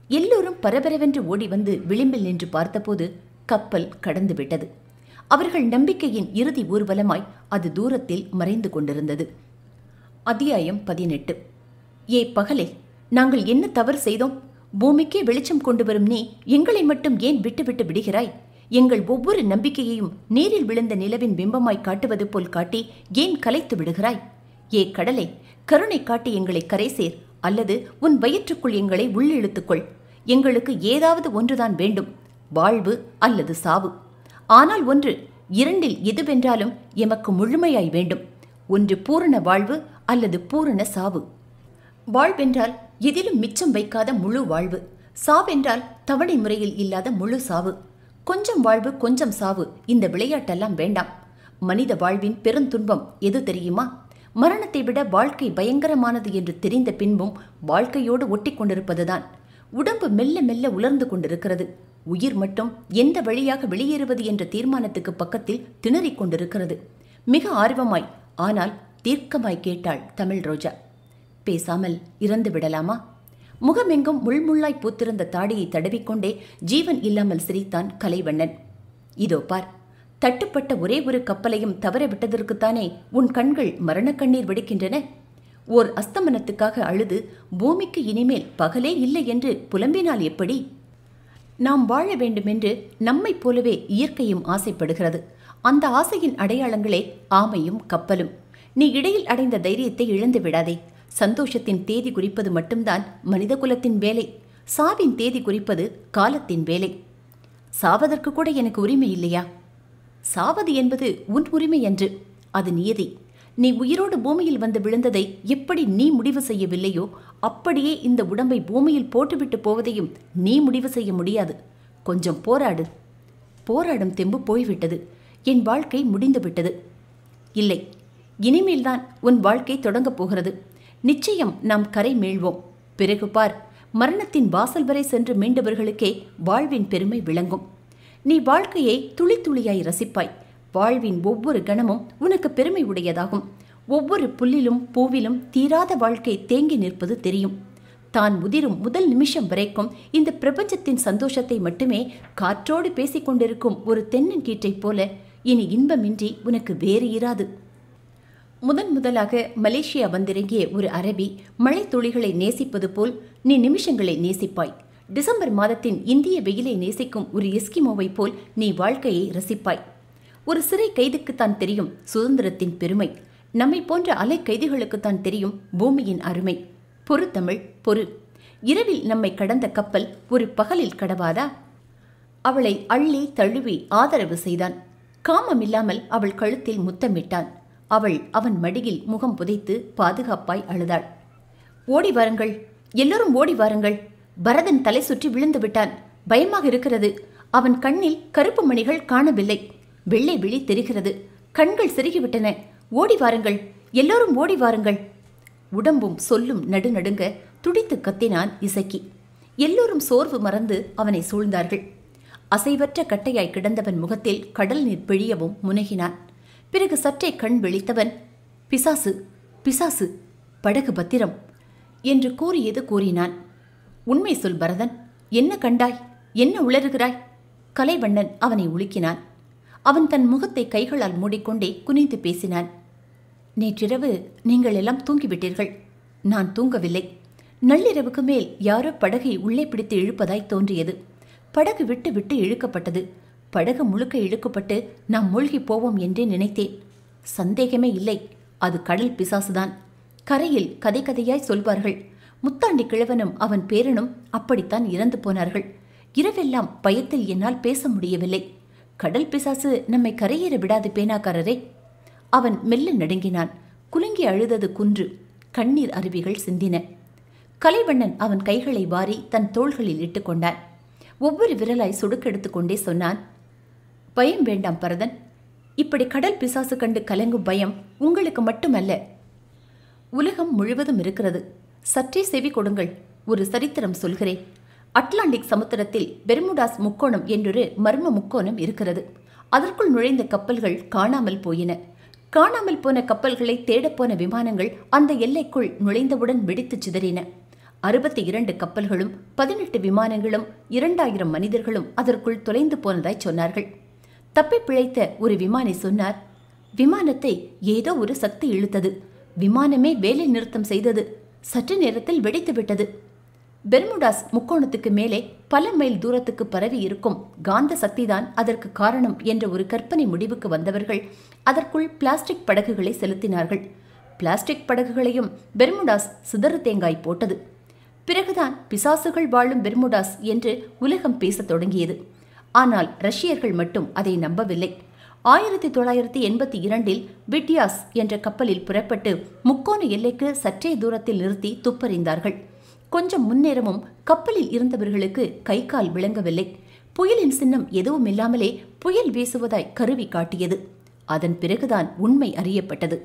எல்லோரும் பரபரவென்று ஓடி வந்து விளிம்பில் நின்று பார்த்தபோது கப்பல் கடந்து விட்டது அவர்கள் நம்பிக்கையின் இறுதி ஊர்வலமாய் அது தூரத்தில் மறைந்து கொண்டிருந்தது. அத்தியாயம் பதினெட்டு. ஏ பகலே நாங்கள் என்ன தவறு செய்தோம்? பூமிக்கே வெளிச்சம் கொண்டு வரும் நீ எங்களை மட்டும் ஏன் விட்டுவிட்டு விடுகிறாய்? எங்கள் ஒவ்வொரு நம்பிக்கையையும் நீரில் விழுந்த நிலவின் பிம்பமாய் காட்டுவது போல் காட்டி ஏன் கலைத்து விடுகிறாய்? ஏ கடலை கருணை காட்டி எங்களை கரை சேர் அல்லது உன் வயிற்றுக்குள் எங்களை உள்ளிழுத்துக்கொள் எங்களுக்கு ஏதாவது ஒன்றுதான் வேண்டும் வாழ்வு அல்லது சாவு. ஆனால் ஒன்று இரண்டில் எதுவென்றாலும் எமக்கு முழுமையாய் வேண்டும் ஒன்று பூரண வாழ்வு அல்லது பூரண சாவு. வாழ்வென்றால் எதிலும் மிச்சம் வைக்காத முழு வாழ்வு. சாவென்றால் தவணை முறையில் இல்லாத முழு சாவு. கொஞ்சம் வாழ்வு கொஞ்சம் சாவு. இந்த விளையாட்டெல்லாம் வேண்டாம். மனித வாழ்வின் பெருந்துன்பம் எது தெரியுமா? மரணத்தை விட வாழ்க்கை பயங்கரமானது என்று தெரிந்த பின்பும் வாழ்க்கையோடு ஒட்டி கொண்டிருப்பதுதான். உடம்பு மெல்ல மெல்ல உலர்ந்து கொண்டிருக்கிறது. உயிர் மட்டும் எந்த வழியாக வெளியேறுவது என்ற தீர்மானத்துக்கு பக்கத்தில் திணறிக் கொண்டிருக்கிறது. மிக ஆர்வமாய் ஆனால் தீர்க்கமாய் கேட்டாள் தமிழ் ரோஜா. பேசாமல் இறந்து விடலாமா? முகமெங்கும் முள்முள்ளாய் பூத்திருந்த தாடியை தடவிக்கொண்டே ஜீவன் இல்லாமல் சிரித்தான் கலைவண்ணன். இதோ பார் தட்டுப்பட்ட ஒரே ஒரு கப்பலையும் தவற விட்டதற்குத்தானே உன் கண்கள் மரணக்கண்ணீர் வெடிக்கின்றன? ஓர் அஸ்தமனத்துக்காக அழுது பூமிக்கு இனிமேல் பகலே இல்லை என்று புலம்பினால் எப்படி? நாம் வாழ வேண்டுமென்று நம்மைப் போலவே இயற்கையும் ஆசைப்படுகிறது. அந்த ஆசையின் அடையாளங்களே ஆமையும் கப்பலும். நீ இடையில் அடைந்த தைரியத்தை இழந்து விடாதே. சந்தோஷத்தின் தேதி குறிப்பது மட்டும்தான் மனித குலத்தின் வேலை. சாவின் தேதி குறிப்பது காலத்தின் வேலை. சாவதற்கு கூட எனக்கு உரிமை இல்லையா? சாவது என்பது உன் உரிமை என்று அது நியதி. நீ உயிரோடு பூமியில் வந்து விழுந்ததை எப்படி நீ முடிவு செய்யவில்லையோ அப்படியே இந்த உடம்பை பூமியில் போட்டுவிட்டு போவதையும் நீ முடிவு செய்ய முடியாது. கொஞ்சம் போராடு. போராடும் தெம்பு போய்விட்டது. என் வாழ்க்கை முடிந்துவிட்டது. இல்லை. இனிமேல்தான் உன் வாழ்க்கை தொடங்கப் போகிறது. நிச்சயம் நாம் கரை மீள்வோம். பிறகு பார் மரணத்தின் வாசல் வரை சென்று மீண்டவர்களுக்கே வாழ்வின் பெருமை விளங்கும். நீ வாழ்க்கையை துளி துளியாய் ரசிப்பாய். வாழ்வின் ஒவ்வொரு கணமும் உனக்கு பெருமை உடையதாகும். ஒவ்வொரு புல்லிலும் பூவிலும் தீராத வாழ்க்கை தேங்கி நிற்பது தெரியும். தான் முதிரும் முதல் நிமிஷம் வரைக்கும் இந்த பிரபஞ்சத்தின் சந்தோஷத்தை மட்டுமே காற்றோடு பேசிக் கொண்டிருக்கும் ஒரு தென்னங்கீற்றைப் போல இனி இன்பமின்றி உனக்கு வேறு இராது. முதன் முதலாக மலேசியா வந்திறங்கிய ஒரு அரபி மழை துளிகளை நேசிப்பது போல் நீ நிமிஷங்களை நேசிப்பாய். டிசம்பர் மாதத்தின் இந்திய வெயிலை நேசிக்கும் ஒரு எஸ்கிமோவைப் போல் நீ வாழ்க்கையை ரசிப்பாய். ஒரு சிறை கைதுக்குத்தான் தெரியும் சுதந்திரத்தின் பெருமை. நம்மை போன்ற அலை கைதிகளுக்குத்தான் தெரியும் பூமியின் அருமை. பொறு தமிழ் பொறு. இரவில் நம்மை கடந்த கப்பல் ஒரு பகலில் கடவாதா? அவளை அள்ளி தழுவி ஆதரவு செய்தான். காமமில்லாமல் அவள் கழுத்தில் முத்தமிட்டான். அவள் அவன் மடியில் முகம் புதைத்து பாதுகாப்பாய் அழுதாள். ஓடி வாருங்கள். எல்லோரும் ஓடி வாருங்கள். பரதன் தலை சுற்றி விழுந்து விட்டான். பயமாக இருக்கிறது. அவன் கண்ணில் கருப்பு மணிகள் காணவில்லை. வெள்ளை விழி தெரிகிறது. கண்கள் செருகிவிட்டன. ஓடி வாருங்கள். எல்லோரும் ஓடி வாருங்கள். உடம்பும் சொல்லும் நடுநடுங்க துடித்து கத்தினான் இசக்கி. எல்லோரும் சோர்வு மறந்து அவனை சூழ்ந்தார்கள். அசைவற்ற கட்டையாய் கிடந்தவன் முகத்தில் கடல் நீர் பிழியவும் முனகினான். பிறகு சற்றே கண் விழித்தவன் பிசாசு பிசாசு படகு பத்திரம் என்று கூறியது கூறினான். உண்மை சொல் பரதன் என்ன கண்டாய் என்ன உளறுகிறாய்? கலைவண்ணன் அவனை உலுக்கினான். அவன் தன் முகத்தை கைகளால் மூடிக்கொண்டே குனிந்து பேசினான். நேற்றிரவு நீங்கள் எல்லாம் தூங்கிவிட்டீர்கள். நான் தூங்கவில்லை. நள்ளிரவுக்கு மேல் யாரோ படகை உள்ளே பிடித்து இழுப்பதாய் தோன்றியது. படகு விட்டு விட்டு இழுக்கப்பட்டது. படகு முழுக்க இழுக்கப்பட்டு நாம் மூழ்கி போவோம் என்றே நினைத்தேன். சந்தேகமே இல்லை. அது கடல் பிசாசுதான். கரையில் கதை கதையாய் சொல்வார்கள். முத்தாண்டி கிழவனும் அவன் பேரனும் அப்படித்தான் இறந்து போனார்கள். இரவெல்லாம் பயத்தில் என்னால் பேச முடியவில்லை. கடல் பிசாசு நம்மை கரையேற விடாது பேனாக்காரரே. அவன் மெல்ல நடுங்கினான். குலுங்கி அழுதது குன்று. கண்ணீர் அருவிகள் சிந்தின. கலைவண்ணன் அவன் கைகளை வாரி தன் தோள்களில் இட்டுக்கொண்டான் ஒவ்வொரு விரலாய் சுடுக்கெடுத்துக்கொண்டே சொன்னான். பயம் வேண்டாம் பரதன். இப்படி கடல் பிசாசு கண்டு கலங்கும் பயம் உங்களுக்கு மட்டுமல்ல. உலகம் முழுவதும் இருக்கிறது. சற்றே செவி கொடுங்கள் ஒரு சரித்திரம் சொல்கிறேன். அட்லாண்டிக் சமுத்திரத்தில் பெர்முடாஸ் முக்கோணம் என்றொரு மர்ம முக்கோணம் இருக்கிறது. அதற்குள் நுழைந்த கப்பல்கள் காணாமல் போயின. காணாமல் போன கப்பல்களை தேடப்போன விமானங்கள் அந்த எல்லைக்குள் நுழைந்தவுடன் வெடித்துச் சிதறின. அறுபத்தி இரண்டு கப்பல்களும் பதினெட்டு விமானங்களும் இரண்டாயிரம் மனிதர்களும் அதற்குள் தொலைந்து போனதாய் சொன்னார்கள். தப்பி பிழைத்த ஒரு விமானி சொன்னார். விமானத்தை ஏதோ ஒரு சக்தி இழுத்தது. விமானமே வேலை நிறுத்தம் செய்தது. சற்று நேரத்தில் வெடித்து விட்டது. பெர்முடாஸ் முக்கோணத்துக்கு மேலே பல மைல் தூரத்துக்கு பரவி இருக்கும் காந்த சக்திதான் அதற்கு காரணம் என்ற ஒரு கற்பனை முடிவுக்கு வந்தவர்கள் அதற்குள் பிளாஸ்டிக் படகுகளை செலுத்தினார்கள். பிளாஸ்டிக் படகுகளையும் பெர்முடாஸ் சிதறு தேங்காய் போட்டது. பிறகுதான் பிசாசுகள் வாழும் பெர்முடாஸ் என்று உலகம் பேசத் தொடங்கியது. ஆனால் ரஷ்யர்கள் மட்டும் அதை நம்பவில்லை. ஆயிரத்தி தொள்ளாயிரத்தி எண்பத்தி இரண்டில் விட்யாஸ் என்ற கப்பலில் புறப்பட்டு முக்கோண எல்லைக்கு சற்றே தூரத்தில் நிறுத்தி துப்பறிந்தார்கள். கொஞ்சம் முன்னேறமும் கப்பலில் இருந்தவர்களுக்கு கை கால் விளங்கவில்லை. புயலின் சின்னம் எதுவும் இல்லாமலே புயல் வீசுவதாய் கருவி காட்டியது. அதன் பிறகுதான் உண்மை அறியப்பட்டது.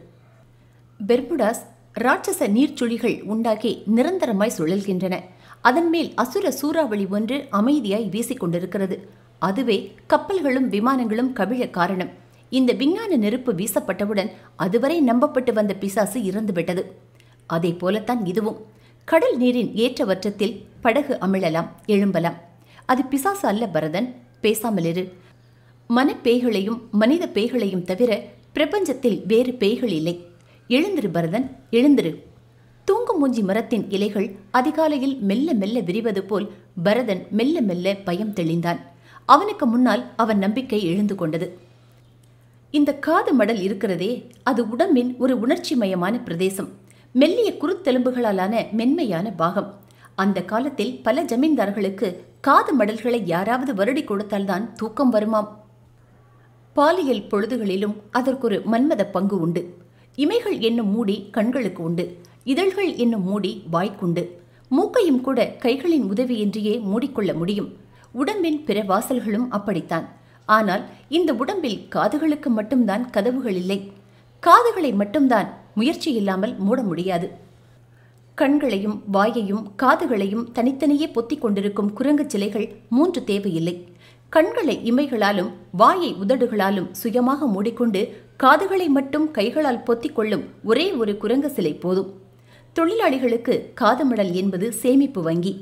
பெர்முடாஸ் ராட்சச நீர்ச்சுழிகள் உண்டாக்கி நிரந்தரமாய் சுழல்கின்றன. அதன் மேல் அசுர சூறாவளி ஒன்று அமைதியாய் வீசிக்கொண்டிருக்கிறது. அதுவே கப்பல்களும் விமானங்களும் கவிழ காரணம். இந்த விஞ்ஞான நெருப்பு வீசப்பட்டவுடன் அதுவரை நம்பப்பட்டு வந்த பிசாசு இறந்துவிட்டது. அதே போலத்தான் இதுவும். கடல் நீரின் ஏற்றவற்றத்தில் படகு அமிழலாம் எழும்பலாம். அது பிசாசு அல்ல பரதன் பேசாமலிரு மனப்பேய்களையும் மனித பேய்களையும் தவிர பிரபஞ்சத்தில் வேறு பேய்கள் இல்லை. எழுந்திரு பரதன் எழுந்திரு. தூங்கும் மூஞ்சி மரத்தின் இலைகள் அதிகாலையில் மெல்ல மெல்ல விரிவது போல் பரதன் மெல்ல மெல்ல பயம் தெளிந்தான். அவனுக்கு முன்னால் அவன் நம்பிக்கை எழுந்து கொண்டது. இந்த காது மடல் இருக்கிறதே அது உடம்பின் ஒரு உணர்ச்சிமயமான பிரதேசம். மெல்லிய குருத்தெலும்புகளாலான மென்மையான பாகம். அந்த காலத்தில் பல ஜமீன்தார்களுக்கு காது மடல்களை யாராவது வருடி கொடுத்தால்தான் தூக்கம் வருமாம். பாலியல் பொழுதுகளிலும் அதற்கொரு மன்மத பங்கு உண்டு. இமைகள் என்னும் மூடி கண்களுக்கு உண்டு. இதழ்கள் என்னும் மூடி வாய்க்குண்டு. மூக்கையும் கூட கைகளின் உதவியின்றியே மூடிக்கொள்ள முடியும். உடம்பின் பிற வாசல்களும் அப்படித்தான். ஆனால் இந்த உடம்பில் காதுகளுக்கு மட்டும்தான் கதவுகள் இல்லை. காதுகளை மட்டும்தான் முயற்சி இல்லாமல் மூட முடியாது. கண்களையும் வாயையும் காதுகளையும் தனித்தனியே பொத்திக் கொண்டிருக்கும் குரங்கு சிலைகள் மூன்று தேவையில்லை. கண்களை இமைகளாலும் வாயை உதடுகளாலும் சுயமாக மூடிக்கொண்டு காதுகளை மட்டும் கைகளால் பொத்திக் கொள்ளும் ஒரே ஒரு குரங்கு சிலை போதும். தொழிலாளிகளுக்கு காதமடல் என்பது சேமிப்பு வங்கி.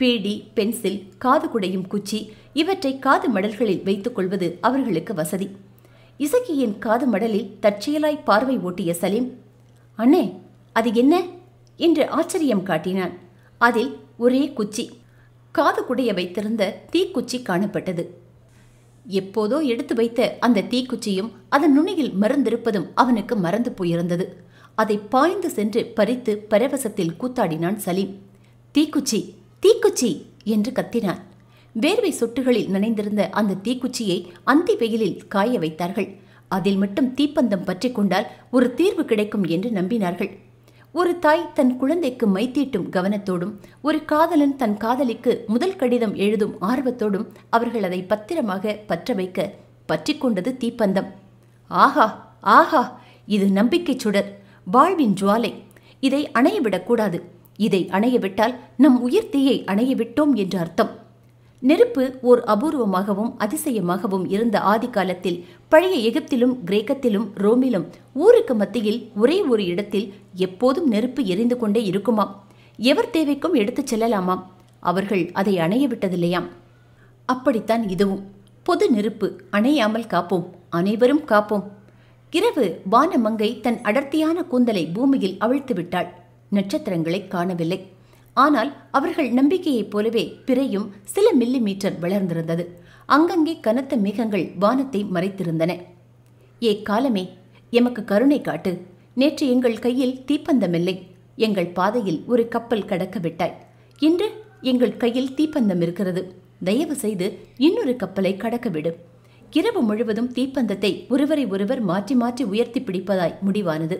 பீடி பென்சில் காது குடையும் குச்சி இவற்றை காது மடல்களில் வைத்துக் கொள்வது அவர்களுக்கு வசதி. இசக்கியின் காது மடலில் தற்செயலாய் பார்வை ஓட்டிய சலீம் அண்ணே அது என்ன? என்று ஆச்சரியம் காட்டினான். அதில் ஒரே குச்சி. காது குடைய வைத்திருந்த தீக்குச்சி காணப்பட்டது. எப்போதோ எடுத்து வைத்த அந்த தீக்குச்சியும் அதன் நுனியில் மறந்திருப்பதும் அவனுக்கு மறந்து போயிருந்தது. அதை பாய்ந்து சென்று பறித்து பரவசத்தில் கூத்தாடினான் சலீம். தீக்குச்சி தீக்குச்சி என்று கத்தினான். வேர்வை சொட்டுகளில் நனைந்திருந்த அந்த தீக்குச்சியை அந்தி வெயிலில் காய வைத்தார்கள். அதில் மட்டும் தீப்பந்தம் பற்றி கொண்டால் ஒரு தீர்வு கிடைக்கும் என்று நம்பினார்கள். ஒரு தாய் தன் குழந்தைக்கு மைத்தீட்டும் கவனத்தோடும் ஒரு காதலன் தன் காதலிக்கு முதல் கடிதம் எழுதும் ஆர்வத்தோடும் அவர்கள் அதை பத்திரமாக பற்ற வைக்க பற்றி கொண்டது தீப்பந்தம். ஆஹா ஆஹா இது நம்பிக்கை சுடர் வாழ்வின் ஜுவாலை. இதை அணையவிடக்கூடாது இதை அணையவிட்டால் நம் உயிர் தீயை அணையவிட்டோம் என்று அர்த்தம். நெருப்பு ஓர் அபூர்வமாகவும் அதிசயமாகவும் இருந்த ஆதிகாலத்தில் பழைய எகிப்திலும் கிரேக்கத்திலும் ரோமிலும் ஊருக்கு மத்தியில் ஒரே ஒரு இடத்தில் எப்போதும் நெருப்பு எரிந்து கொண்டே இருக்குமாம். எவர் தேவைக்கும் எடுத்துச் செல்லலாமாம்? அவர்கள் அதை அணைய விட்டதில்லையாம் அப்படித்தான் இதுவும். பொது நெருப்பு அணையாமல் காப்போம். அனைவரும் காப்போம். இரவு வானமங்கை தன் அடர்த்தியான கூந்தலை பூமியில் அவிழ்த்து விட்டாள் நட்சத்திரங்களை காணவில்லை. ஆனால் அவர்கள் நம்பிக்கையைப் போலவே பிறையும் சில மில்லி மீட்டர் வளர்ந்திருந்தது. அங்கங்கே கனத்த மேகங்கள் வானத்தை மறைத்திருந்தன. ஏ காலமே எமக்கு கருணை காட்டு. நேற்று எங்கள் கையில் தீப்பந்தமில்லை. எங்கள் பாதையில் ஒரு கப்பல் கடக்க விட்டாய் இன்று எங்கள் கையில் தீப்பந்தம் இருக்கிறது. தயவு செய்து இன்னொரு கப்பலை கடக்க விடு இரவு முழுவதும் தீப்பந்தத்தை ஒருவரை ஒருவர் மாற்றி மாற்றி உயர்த்தி பிடிப்பதாய் முடிவானது.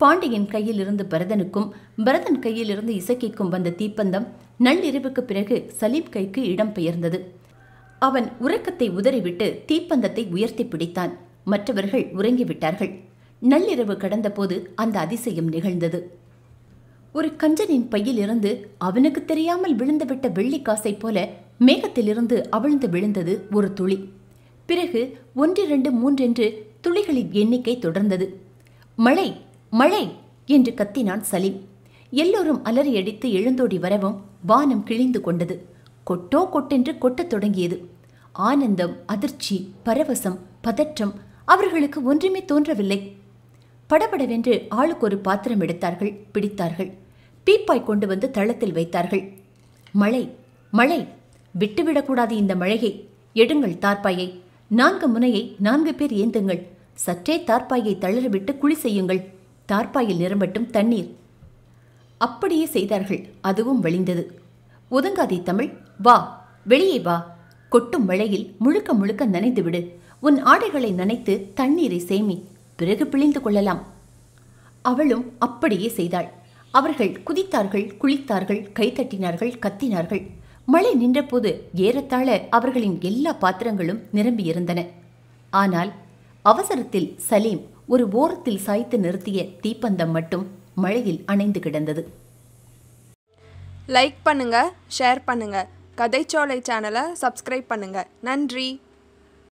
பாண்டியன் கையிலிருந்து பரதனுக்கும் பரதன் கையிலிருந்து இசக்கிக்கும் வந்த தீப்பந்தம் நள்ளிரவுக்கு பிறகு சலீம் கைக்கு இடம் பெயர்ந்தது அவன் உறக்கத்தை உதறிவிட்டு தீப்பந்தத்தை உயர்த்தி பிடித்தான். மற்றவர்கள் உறங்கிவிட்டார்கள் நள்ளிரவு கடந்தபோது அந்த அதிசயம் நிகழ்ந்தது. ஒரு கஞ்சனின் பையிலிருந்து அவனுக்கு தெரியாமல் விழுந்துவிட்ட வெள்ளி காசை போல மேகத்திலிருந்து அவிழ்ந்து விழுந்தது ஒரு துளி. பிறகு ஒன்றிரண்டு மூன்றென்று துளிகளின் எண்ணிக்கை தொடர்ந்தது. மழை மழை என்று கத்தினான் சலீம். எல்லோரும் அலறியடித்து எழுந்தோடி வரவும் வானம் கிழிந்து கொண்டது. கொட்டோ கொட்டென்று கொட்டத் தொடங்கியது. ஆனந்தம் அதிர்ச்சி பரவசம் பதற்றம் அவர்களுக்கு ஒன்றுமே தோன்றவில்லை. படபடவென்று ஆளுக்கு ஒரு பாத்திரம் எடுத்தார்கள் பிடித்தார்கள். பீப்பாய் கொண்டு வந்து தளத்தில் வைத்தார்கள். மழை மழை விட்டுவிடக்கூடாது இந்த மழையை. எடுங்கள் தார்ப்பாயை. நான்கு முனையை நான்கு பேர் ஏந்துங்கள். சற்றே தார்ப்பாயை தளரவிட்டு குழி செய்யுங்கள். தார்ப்பாயில் நிரம்பட்டும் தண்ணீர். அப்படியே செய்தார்கள். அதுவும் வழிந்தது ஒதுங்காதே தமிழ். வா வெளியே வா. கொட்டும் மழையில் முழுக்க முழுக்க நனைந்து விடு. உன் ஆடைகளை நனைத்து தண்ணீரை சேமி. பிறகு பிழிந்து கொள்ளலாம். அவளும் அப்படியே செய்தாள். அவர்கள் குதித்தார்கள் குளித்தார்கள் கைத்தட்டினார்கள் கத்தினார்கள். மழை நின்றபோது ஏறத்தாழ அவர்களின் எல்லா பாத்திரங்களும் நிரம்பியிருந்தன. ஆனால் அவசரத்தில் சலீம் ஒரு ஓரத்தில் சாய்த்து நிறுத்திய தீப்பந்தம் மட்டும் மழையில் அணைந்து கிடந்தது. லைக் பண்ணுங்க ஷேர் பண்ணுங்க. கதைச்சோலை சேனலை சப்ஸ்கிரைப் பண்ணுங்க. நன்றி.